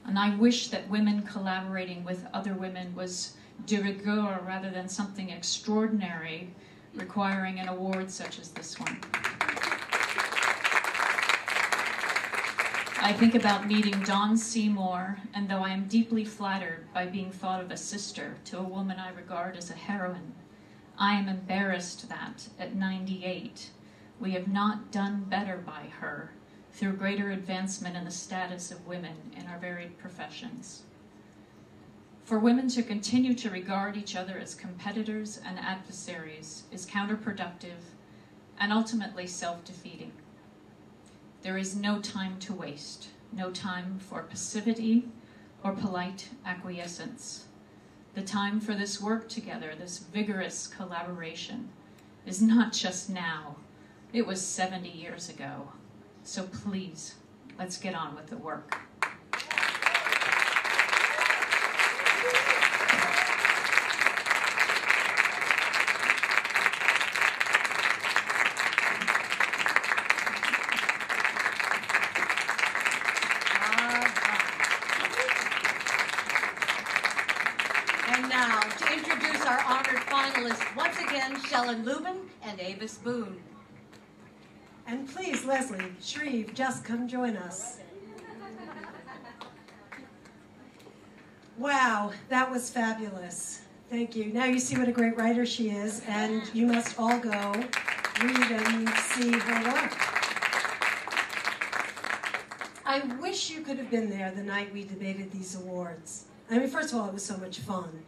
And I wish that women collaborating with other women was de rigueur rather than something extraordinary requiring an award such as this one. I think about meeting Dawn Seymour, and though I am deeply flattered by being thought of a sister to a woman I regard as a heroine, I am embarrassed that, at 98, we have not done better by her through greater advancement in the status of women in our varied professions. For women to continue to regard each other as competitors and adversaries is counterproductive and ultimately self defeating. There is no time to waste, no time for passivity or polite acquiescence. The time for this work together, this vigorous collaboration, is not just now, it was 70 years ago. So please, let's get on with the work. And now, to introduce our honored finalists, once again, Shellen Lubin and Avis Boone. Leslie, Shreve, just come join us. Wow, that was fabulous. Thank you. Now you see what a great writer she is, and you must all go read and see her work. I wish you could have been there the night we debated these awards. I mean, first of all, it was so much fun.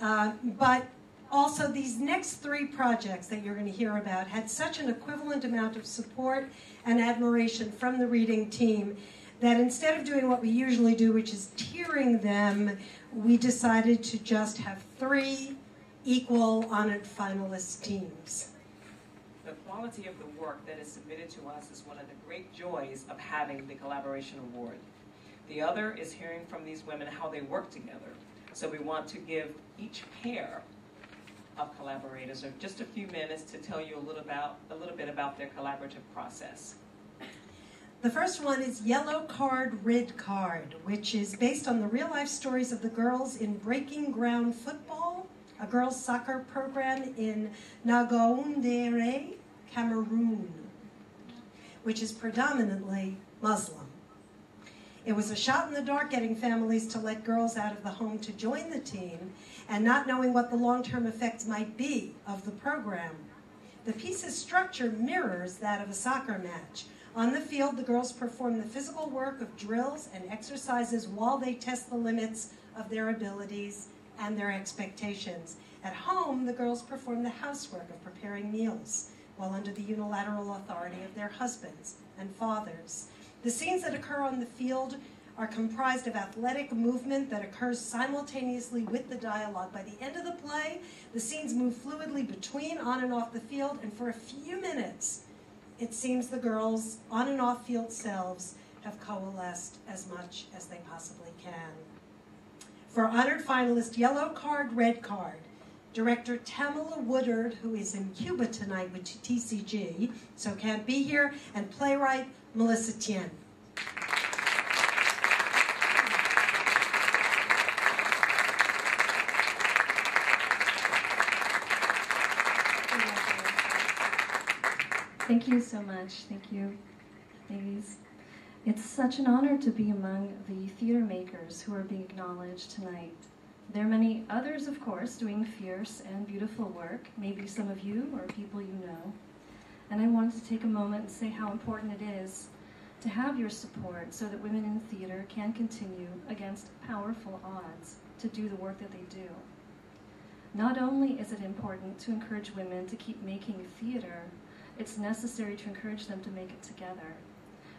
Uh, but also, these next three projects that you're going to hear about had such an equivalent amount of support and admiration from the reading team that instead of doing what we usually do, which is tiering them, we decided to just have three equal honored finalist teams. The quality of the work that is submitted to us is one of the great joys of having the Collaboration Award. The other is hearing from these women how they work together. So we want to give each pair of collaborators or just a few minutes to tell you a little about a little bit about their collaborative process. The first one is Yellow Card, Red Card, which is based on the real life stories of the girls in Breaking Ground Football, a girls' soccer program in Ngaoundéré, Cameroon, which is predominantly Muslim. It was a shot in the dark getting families to let girls out of the home to join the team and not knowing what the long term effects might be of the program. The piece's structure mirrors that of a soccer match on the field, the girls perform the physical work of drills and exercises while they test the limits of their abilities and their expectations. At home, the girls perform the housework of preparing meals while under the unilateral authority of their husbands and fathers. The scenes that occur on the field are comprised of athletic movement that occurs simultaneously with the dialogue. By the end of the play, the scenes move fluidly between on and off the field, and for a few minutes, it seems the girls' on and off field selves have coalesced as much as they possibly can. For honored finalist Yellow Card, Red Card, director Tamilla Woodard, who is in Cuba tonight with TCG, so can't be here, and playwright Melisa Tien. Thank you so much. Thank you, ladies. It's such an honor to be among the theater makers who are being acknowledged tonight. There are many others, of course, doing fierce and beautiful work, maybe some of you or people you know. And I wanted to take a moment and say how important it is to have your support so that women in theater can continue against powerful odds to do the work that they do. Not only is it important to encourage women to keep making theater it's necessary to encourage them to make it together.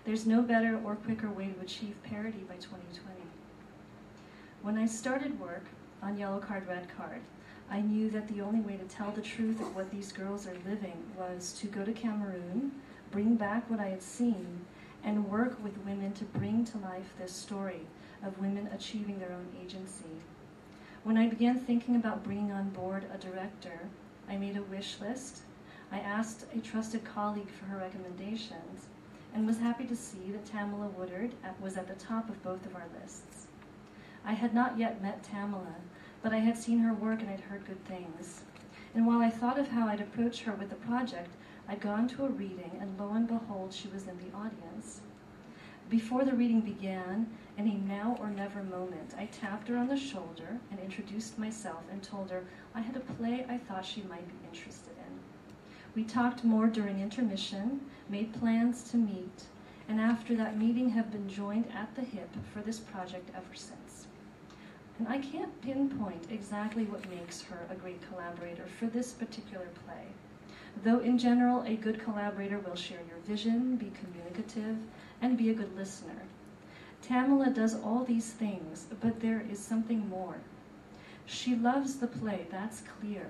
There's no better or quicker way to achieve parity by 2020. When I started work on Yellow Card, Red Card, I knew that the only way to tell the truth of what these girls are living was to go to Cameroon, bring back what I had seen, and work with women to bring to life this story of women achieving their own agency. When I began thinking about bringing on board a director, I made a wish list I asked a trusted colleague for her recommendations and was happy to see that Tamilla Woodard was at the top of both of our lists. I had not yet met Tamilla, but I had seen her work and I'd heard good things. And while I thought of how I'd approach her with the project, I'd gone to a reading, and lo and behold, she was in the audience. Before the reading began, in a now or never moment, I tapped her on the shoulder and introduced myself and told her I had a play I thought she might be interested in. we talked more during intermission, made plans to meet, and after that meeting have been joined at the hip for this project ever since. And I can't pinpoint exactly what makes her a great collaborator for this particular play. Though in general, a good collaborator will share your vision, be communicative, and be a good listener. Tamilla does all these things, but there is something more. She loves the play, that's clear,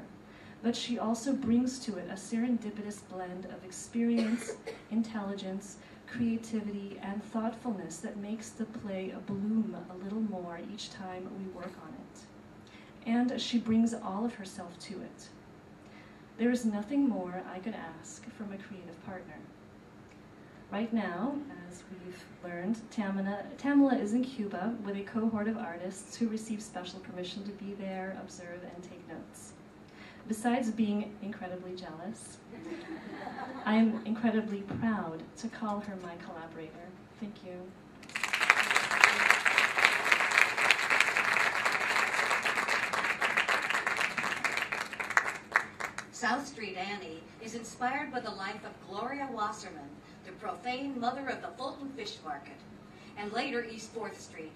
but she also brings to it a serendipitous blend of experience, intelligence, creativity, and thoughtfulness that makes the play bloom a little more each time we work on it. And she brings all of herself to it. There is nothing more I could ask from a creative partner. Right now, as we've learned, Tamina, Tamilla is in Cuba with a cohort of artists who receive special permission to be there, observe, and take notes. Besides being incredibly jealous, I am incredibly proud to call her my collaborator. Thank you. South Street Annie is inspired by the life of Gloria Wasserman, the profane mother of the Fulton Fish Market, and later East 4th Street.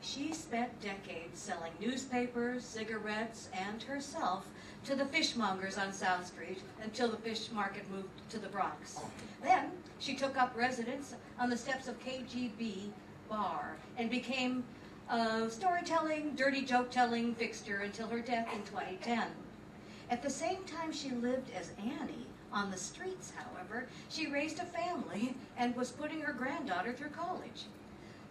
She spent decades selling newspapers, cigarettes, and herself to the fishmongers on South Street until the fish market moved to the Bronx. Then she took up residence on the steps of KGB Bar and became a storytelling, dirty joke telling fixture until her death in 2010. At the same time she lived as Annie on the streets, however, she raised a family and was putting her granddaughter through college.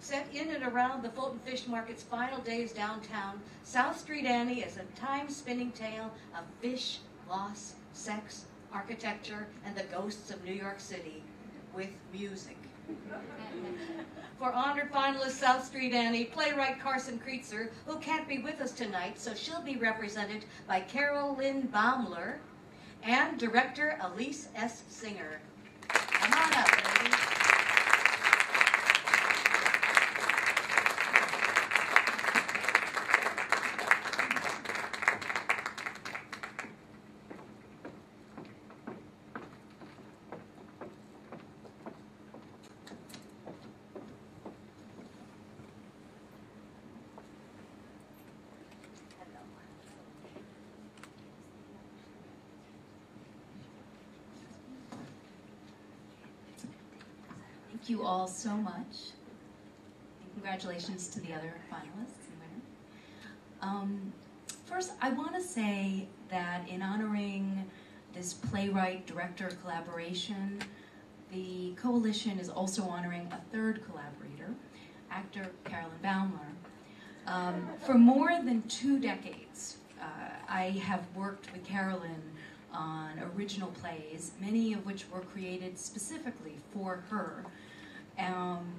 Set in and around the Fulton Fish Market's final days downtown, South Street Annie is a time-spinning tale of fish, loss, sex, architecture, and the ghosts of New York City with music. For honored finalist South Street Annie, playwright Carson Kreitzer, who can't be with us tonight, so she'll be represented by Carolyn Baumler and director Elyse S. Singer. Come on up, ladies. Thank you all so much. And congratulations to the other finalists and winners. Um, first, I want to say that in honoring this playwright director collaboration, the coalition is also honoring a third collaborator, actor Carolyn Baumler. Um, for more than two decades, uh, I have worked with Carolyn on original plays, many of which were created specifically for her. Um,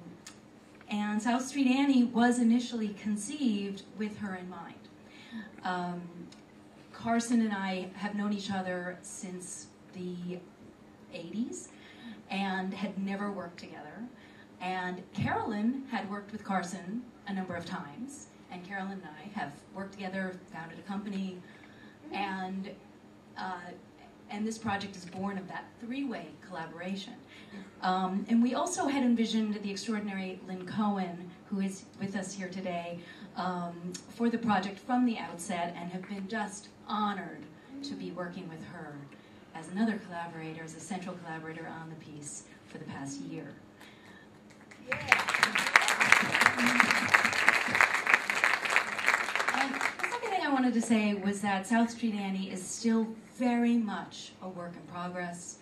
and South Street Annie was initially conceived with her in mind. Um, Carson and I have known each other since the 80s and had never worked together. And Carolyn had worked with Carson a number of times, and Carolyn and I have worked together, founded a company, and uh, and this project is born of that three-way collaboration. Um, and we also had envisioned the extraordinary Lynn Cohen, who is with us here today, um, for the project from the outset, and have been just honored to be working with her as another collaborator, as a central collaborator on the piece for the past year. And the second thing I wanted to say was that South Street Annie is still very much a work in progress.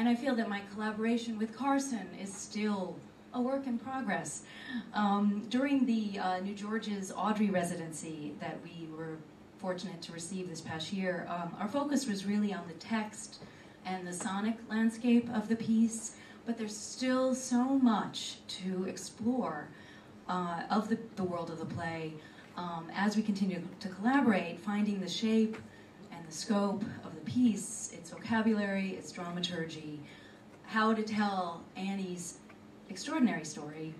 And I feel that my collaboration with Carson is still a work in progress. Um, during the uh, New Georges Audrey residency that we were fortunate to receive this past year, um, our focus was really on the text and the sonic landscape of the piece, but there's still so much to explore uh, of the, the world of the play um, as we continue to collaborate, finding the shape and the scope piece, its vocabulary, its dramaturgy, how to tell Annie's extraordinary story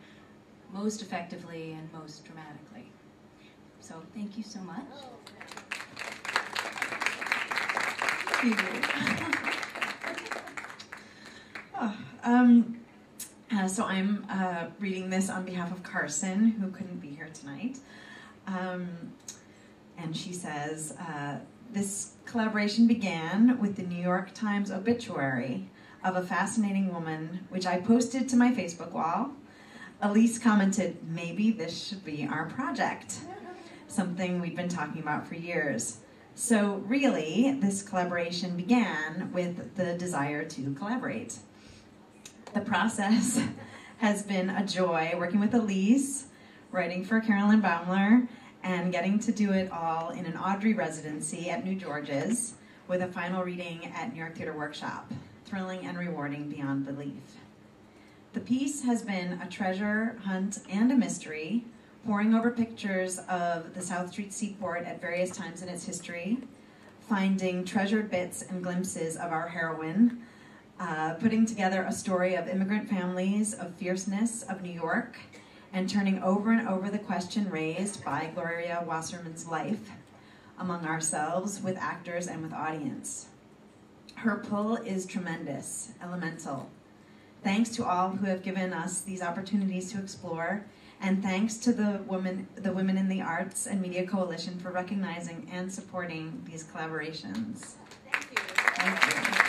most effectively and most dramatically. So thank you so much. Oh, um, uh, so I'm uh, reading this on behalf of Carson, who couldn't be here tonight. Um, and she says, uh, this collaboration began with the New York Times obituary of a fascinating woman, which I posted to my Facebook wall. Elyse commented, maybe this should be our project, something we've been talking about for years. So, really, this collaboration began with the desire to collaborate. The process has been a joy working with Elyse, writing for Carolyn Baumler, and getting to do it all in an Audrey residency at New Georges with a final reading at New York Theater Workshop. Thrilling and rewarding beyond belief. The piece has been a treasure hunt and a mystery, poring over pictures of the South Street Seaport at various times in its history, finding treasured bits and glimpses of our heroine, uh, putting together a story of immigrant families, of fierceness of New York, and turning over and over the question raised by Gloria Wasserman's life among ourselves, with actors, and with audience. Her pull is tremendous, elemental. Thanks to all who have given us these opportunities to explore, and thanks to the women, the Women in the Arts and Media Coalition for recognizing and supporting these collaborations. Thank you. Thank you.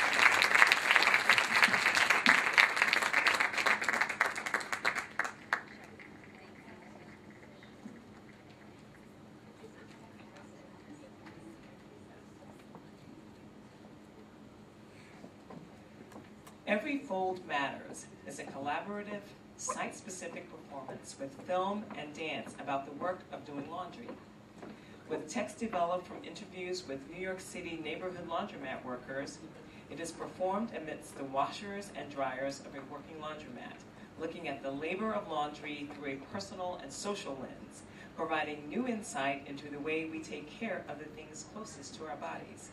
Fold Matters is a collaborative, site-specific performance with film and dance about the work of doing laundry. With text developed from interviews with New York City neighborhood laundromat workers, it is performed amidst the washers and dryers of a working laundromat, looking at the labor of laundry through a personal and social lens, providing new insight into the way we take care of the things closest to our bodies.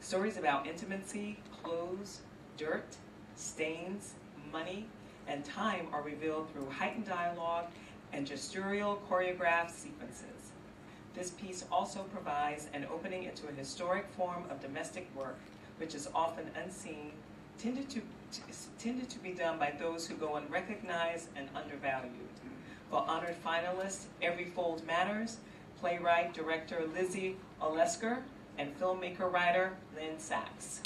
Stories about intimacy, clothes, dirt, stains, money, and time are revealed through heightened dialogue and gestural choreographed sequences. This piece also provides an opening into a historic form of domestic work, which is often unseen, tended to, tended to be done by those who go unrecognized and undervalued. For honored finalists, Every Fold Matters, playwright, director Lizzie Olesker, and filmmaker writer Lynne Sachs.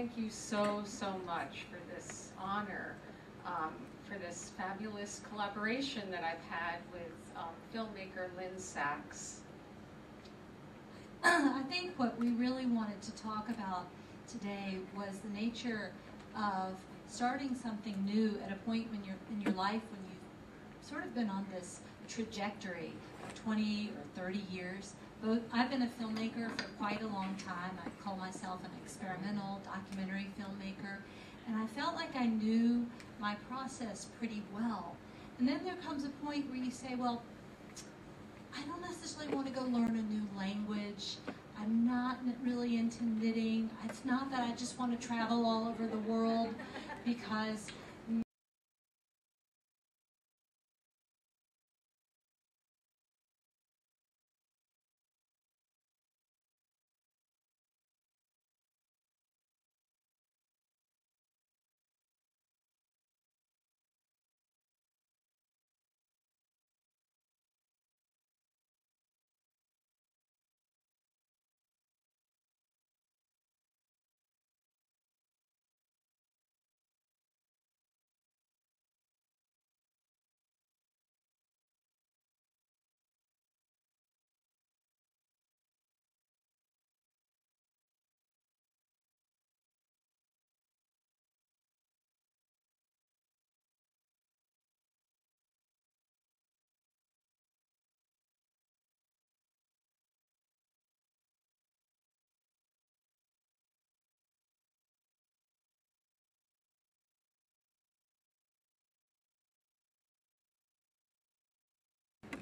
Thank you so, so much for this honor, um, for this fabulous collaboration that I've had with um, filmmaker Lynne Sachs. I think what we really wanted to talk about today was the nature of starting something new at a point when you're in your life when you've sort of been on this trajectory of 20 or 30 years both, I've been a filmmaker for quite a long time. I call myself an experimental documentary filmmaker. And I felt like I knew my process pretty well. And then there comes a point where you say, well, I don't necessarily want to go learn a new language. I'm not really into knitting. It's not that I just want to travel all over the world because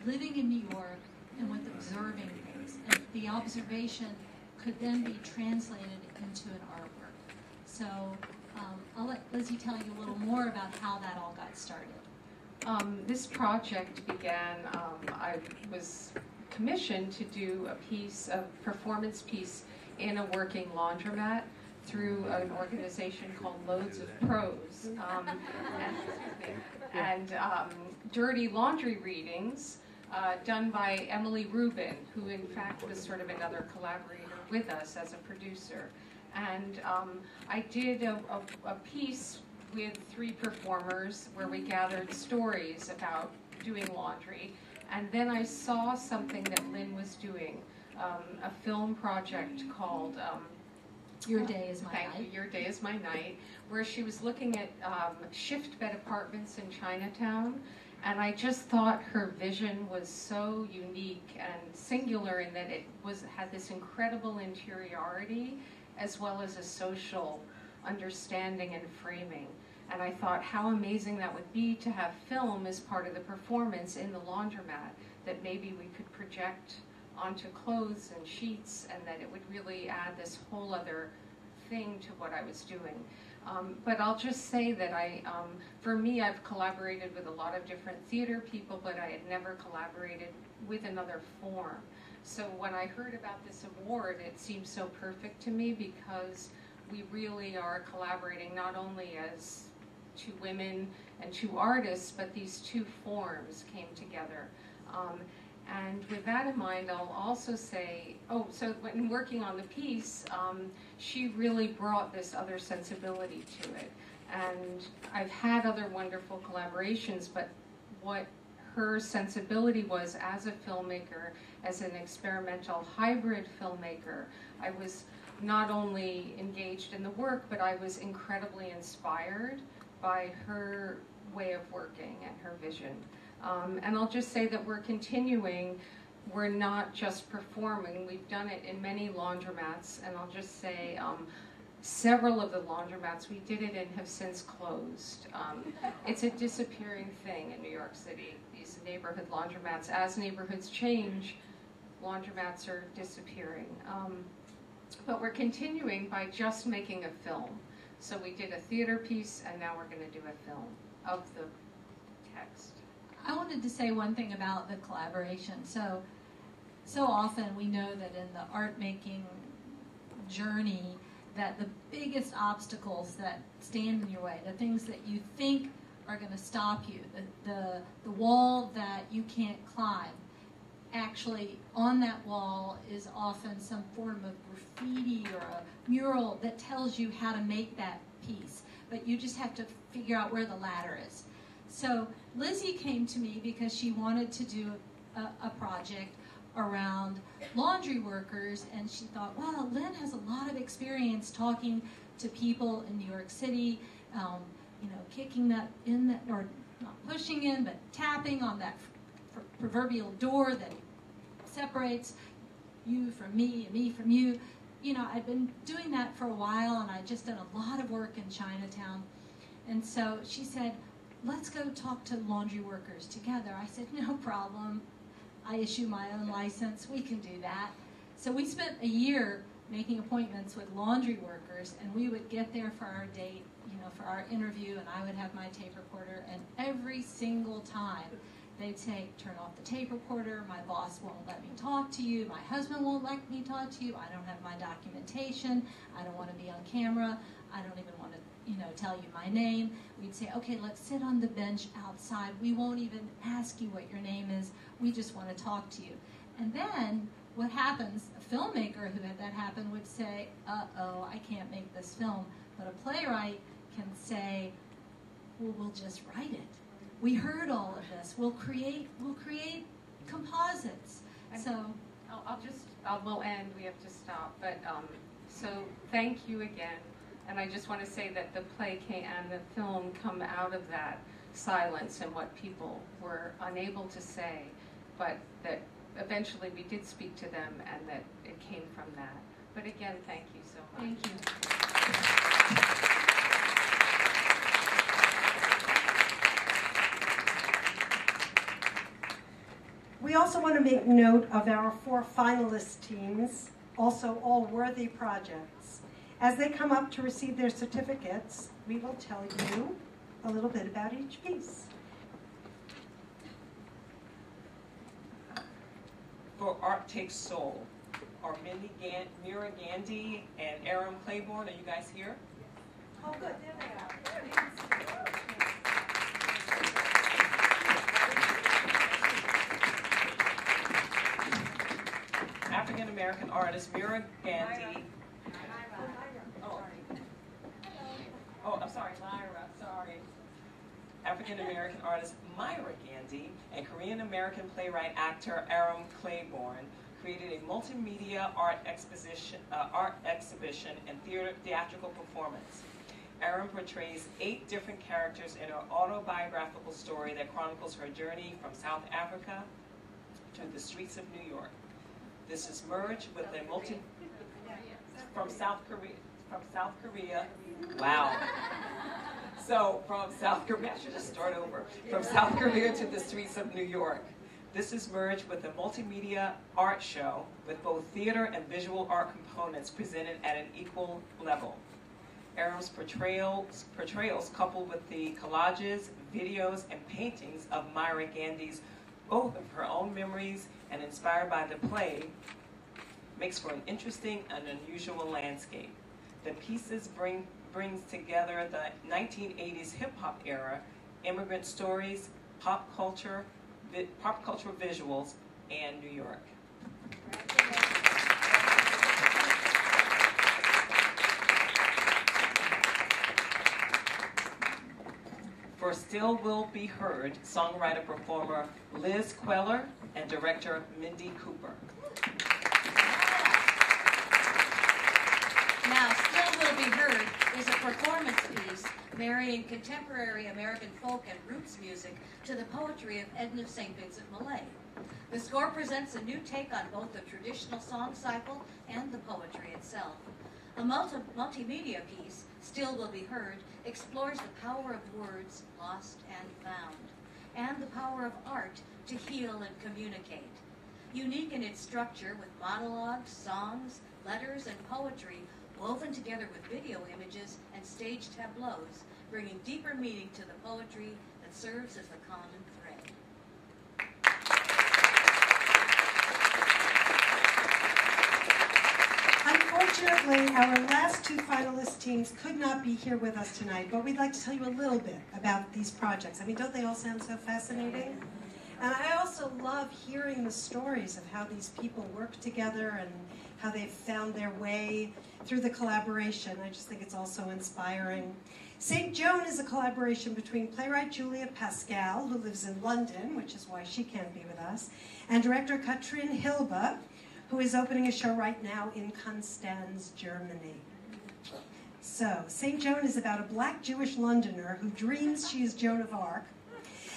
living in New York and with observing things. And the observation could then be translated into an artwork. So um, I'll let Lizzie tell you a little more about how that all got started. Um, this project began, um, I was commissioned to do a piece, a performance piece in a working laundromat through an organization called Loads of Prose. Um, and, and um, dirty laundry readings uh, done by Emily Rubin, who in fact was sort of another collaborator with us as a producer. And um, I did a, a, a, piece with three performers where we gathered stories about doing laundry. And then I saw something that Lynne was doing, um, a film project called um, Your Day is My Thank Night. You, Your Day is My Night, where she was looking at um, shift bed apartments in Chinatown and I just thought her vision was so unique and singular in that it was had this incredible interiority as well as a social understanding and framing. And I thought how amazing that would be to have film as part of the performance in the laundromat, that maybe we could project onto clothes and sheets, and that it would really add this whole other thing to what I was doing. Um, but I'll just say that I, um, for me, I've collaborated with a lot of different theater people, but I had never collaborated with another form. So when I heard about this award, it seemed so perfect to me because we really are collaborating not only as two women and two artists, but these two forms came together. Um, and with that in mind, I'll also say, oh, so when working on the piece, um, she really brought this other sensibility to it. And I've had other wonderful collaborations, but what her sensibility was as a filmmaker, as an experimental hybrid filmmaker. I was not only engaged in the work, but I was incredibly inspired by her way of working and her vision. Um, and I'll just say that we're continuing. We're not just performing. We've done it in many laundromats, and I'll just say um, several of the laundromats we did it in have since closed. Um, it's a disappearing thing in New York City. These neighborhood laundromats, as neighborhoods change, laundromats are disappearing. Um, but we're continuing by just making a film. So we did a theater piece, and now we're going to do a film of the. I wanted to say one thing about the collaboration. So, so often we know that in the art making journey, that the biggest obstacles that stand in your way, the things that you think are going to stop you, the, the, the wall that you can't climb, actually on that wall is often some form of graffiti or a mural that tells you how to make that piece. But you just have to figure out where the ladder is. So Lizzie came to me because she wanted to do a, a project around laundry workers, and she thought, well, Lynne has a lot of experience talking to people in New York City, um, you know, kicking that in that, or not pushing in, but tapping on that proverbial door that separates you from me and me from you. You know, I'd been doing that for a while, and I'd just done a lot of work in Chinatown. And so she said, let's go talk to laundry workers together. I said, no problem. I issue my own license. We can do that. So we spent a year making appointments with laundry workers, and we would get there for our date, you know, for our interview, and I would have my tape recorder, and every single time they'd say, turn off the tape recorder, my boss won't let me talk to you, my husband won't let me talk to you, I don't have my documentation, I don't want to be on camera, I don't even want to you know, tell you my name. We'd say, okay, let's sit on the bench outside. We won't even ask you what your name is. We just want to talk to you. And then what happens, a filmmaker who had that happen would say, uh-oh, I can't make this film. But a playwright can say, well, we'll just write it. We heard all of this. We'll create, we'll create composites. And so I'll, I'll just, I'll, we'll end. We have to stop. But um, so thank you again. And I just want to say that the play and the film come out of that silence and what people were unable to say, but that eventually we did speak to them and that it came from that. But again, thank you so much. Thank you. We also want to make note of our four finalist teams, also all worthy projects. As they come up to receive their certificates, we will tell you a little bit about each piece. For Art Takes Soul, are Mindy Gan- Mira Gandhi and Aram Claiborne, are you guys here? Oh, good. There they are. African American artist Mira Gandhi Oh, I'm sorry, Myra, sorry. African American artist Myra Gandhi and Korean American playwright actor Aram Claiborne created a multimedia art exposition, uh, art exhibition and theater, theatrical performance. Aram portrays eight different characters in her autobiographical story that chronicles her journey from South Africa to the streets of New York. This is merged with a multi from South Korea from South Korea. Wow. So from South Korea, I should just start over. From South Korea to the streets of New York. This is merged with a multimedia art show with both theater and visual art components presented at an equal level. Aram's portrayals, portrayals coupled with the collages, videos, and paintings of Myra Gandhi's, both of her own memories and inspired by the play, makes for an interesting and unusual landscape. The pieces bring brings together the 1980s hip hop era, immigrant stories, pop culture, pop culture visuals, and New York. For Still Will Be Heard songwriter performer Liz Queler and director Mindy Cooper. Now, Still Will Be Heard is a performance piece marrying contemporary American folk and roots music to the poetry of Edna St. Vincent Millay. The score presents a new take on both the traditional song cycle and the poetry itself. A multi- multimedia piece, Still Will Be Heard, explores the power of words lost and found, and the power of art to heal and communicate. Unique in its structure with monologues, songs, letters, and poetry woven together with video images and stage tableaus, bringing deeper meaning to the poetry that serves as the common thread. Unfortunately, our last two finalist teams could not be here with us tonight, but we'd like to tell you a little bit about these projects. I mean, don't they all sound so fascinating? And I also love hearing the stories of how these people work together and how they've found their way through the collaboration. I just think it's also inspiring. St. Joan is a collaboration between playwright Julia Pascal, who lives in London, which is why she can't be with us, and director Katrin Hilbe, who is opening a show right now in Konstanz, Germany. So, St. Joan is about a black Jewish Londoner who dreams she is Joan of Arc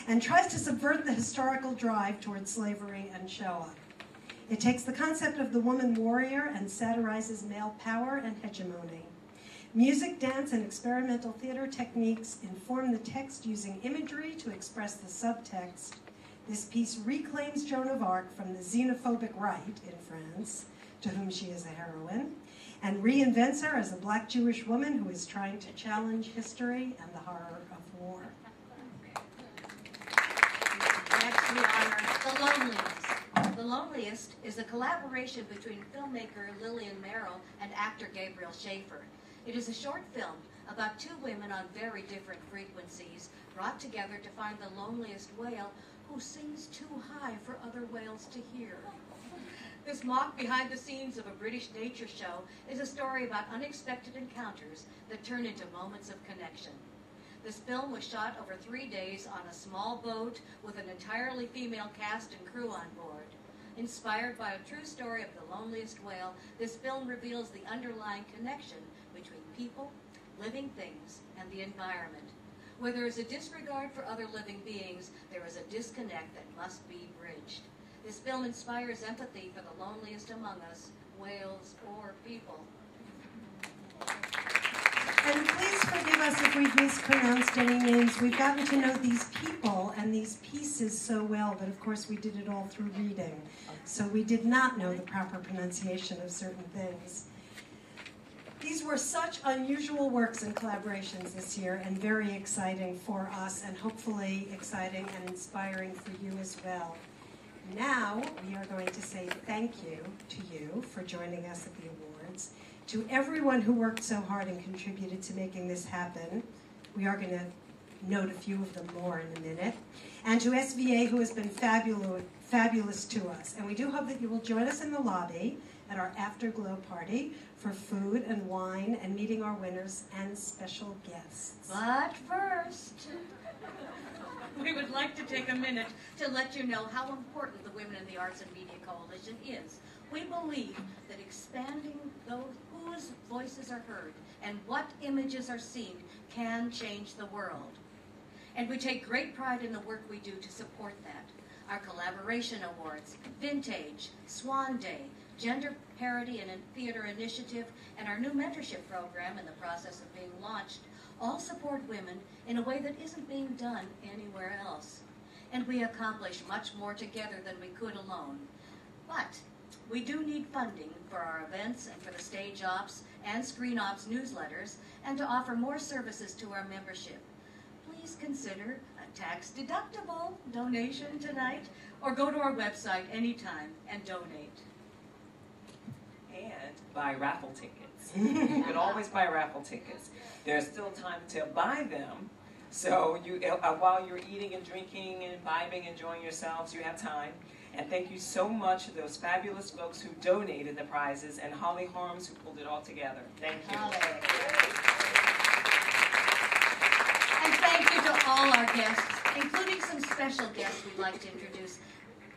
and tries to subvert the historical drive towards slavery and Shoah. It takes the concept of the woman warrior and satirizes male power and hegemony. Music, dance, and experimental theater techniques inform the text using imagery to express the subtext. This piece reclaims Joan of Arc from the xenophobic right in France, to whom she is a heroine, and reinvents her as a black Jewish woman who is trying to challenge history and the horror of war. Next, we honor The Loneliest. Is a collaboration between filmmaker Lillian Merrill and actor Gabriel Schaefer. It is a short film about two women on very different frequencies brought together to find the loneliest whale who sings too high for other whales to hear. This mock behind the scenes of a British nature show is a story about unexpected encounters that turn into moments of connection. This film was shot over three days on a small boat with an entirely female cast and crew on board. Inspired by a true story of the loneliest whale, this film reveals the underlying connection between people, living things, and the environment. Where there is a disregard for other living beings, there is a disconnect that must be bridged. This film inspires empathy for the loneliest among us, whales or people. And please forgive us if we've mispronounced any names. We've gotten to know these people and these pieces so well, but of course we did it all through reading. So we did not know the proper pronunciation of certain things. These were such unusual works and collaborations this year and very exciting for us and hopefully exciting and inspiring for you as well. Now we are going to say thank you to you for joining us at the awards, to everyone who worked so hard and contributed to making this happen. We are going to note a few of them more in a minute, and to SVA who has been fabulous, fabulous to us. And we do hope that you will join us in the lobby at our afterglow party for food and wine and meeting our winners and special guests. But first, we would like to take a minute to let you know how important the Women in the Arts and Media Coalition is. We believe that expanding those whose voices are heard and what images are seen can change the world. And we take great pride in the work we do to support that. Our collaboration awards, Vintage, Swan Day, Gender Parity and Theater Initiative, and our new mentorship program in the process of being launched all support women in a way that isn't being done anywhere else. And we accomplish much more together than we could alone. But we do need funding for our events and for the stage ops and screen ops newsletters and to offer more services to our membership. Please consider a tax deductible donation tonight or go to our website anytime and donate. And buy raffle tickets. you can always buy raffle tickets. There's still time to buy them. So you, uh, while you're eating and drinking and vibing, and enjoying yourselves, you have time. And thank you so much to those fabulous folks who donated the prizes and Holly Harms who pulled it all together. Thank you. And thank you to all our guests, including some special guests we'd like to introduce.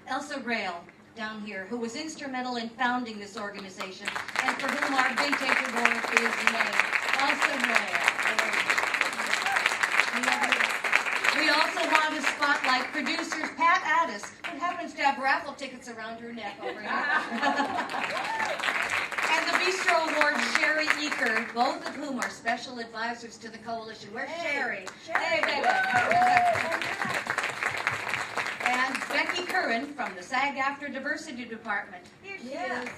Elsa Rael, down here, who was instrumental in founding this organization and for whom our Vintage Award is named. Elsa Rael. Also want to spotlight producers Pat Addiss, who happens to have raffle tickets around her neck over here. and the Bistro Award, Sherry Eaker, both of whom are special advisors to the coalition. Where's Sherry? Hey, baby. And Becky Curran from the SAG AFTRA Diversity Department. Here she is.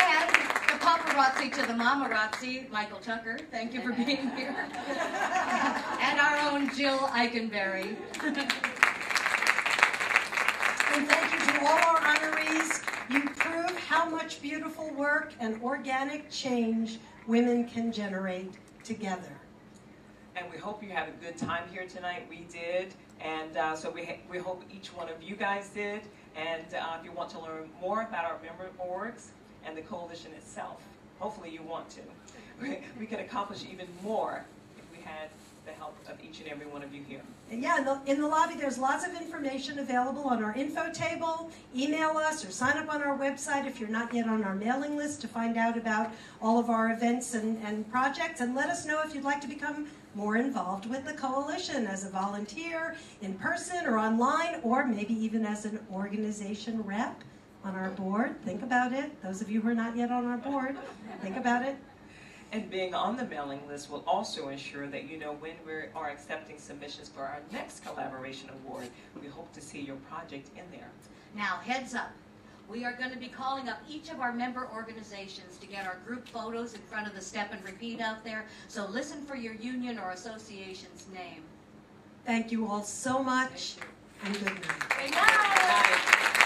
And the paparazzi to the mamarazzi, Michael Tucker. Thank you for being here. and our own Jill Eikenberry. And thank you to all our honorees. You prove how much beautiful work and organic change women can generate together. And we hope you had a good time here tonight. We did. And uh, so we, we hope each one of you guys did. And uh, if you want to learn more about our member orgs and the coalition itself, hopefully you want to. We, can accomplish even more if we had the help of each and every one of you here. And yeah, in the, in the lobby, there's lots of information available on our info table. Email us or sign up on our website if you're not yet on our mailing list to find out about all of our events and, and projects. And let us know if you'd like to become more involved with the coalition as a volunteer, in person or online, or maybe even as an organization rep on our board. Think about it. Those of you who are not yet on our board, think about it. And being on the mailing list will also ensure that you know when we are accepting submissions for our next collaboration award. We hope to see your project in there. Now, heads up. We are going to be calling up each of our member organizations to get our group photos in front of the step and repeat out there. So listen for your union or association's name. Thank you all so much, and good night. Good night.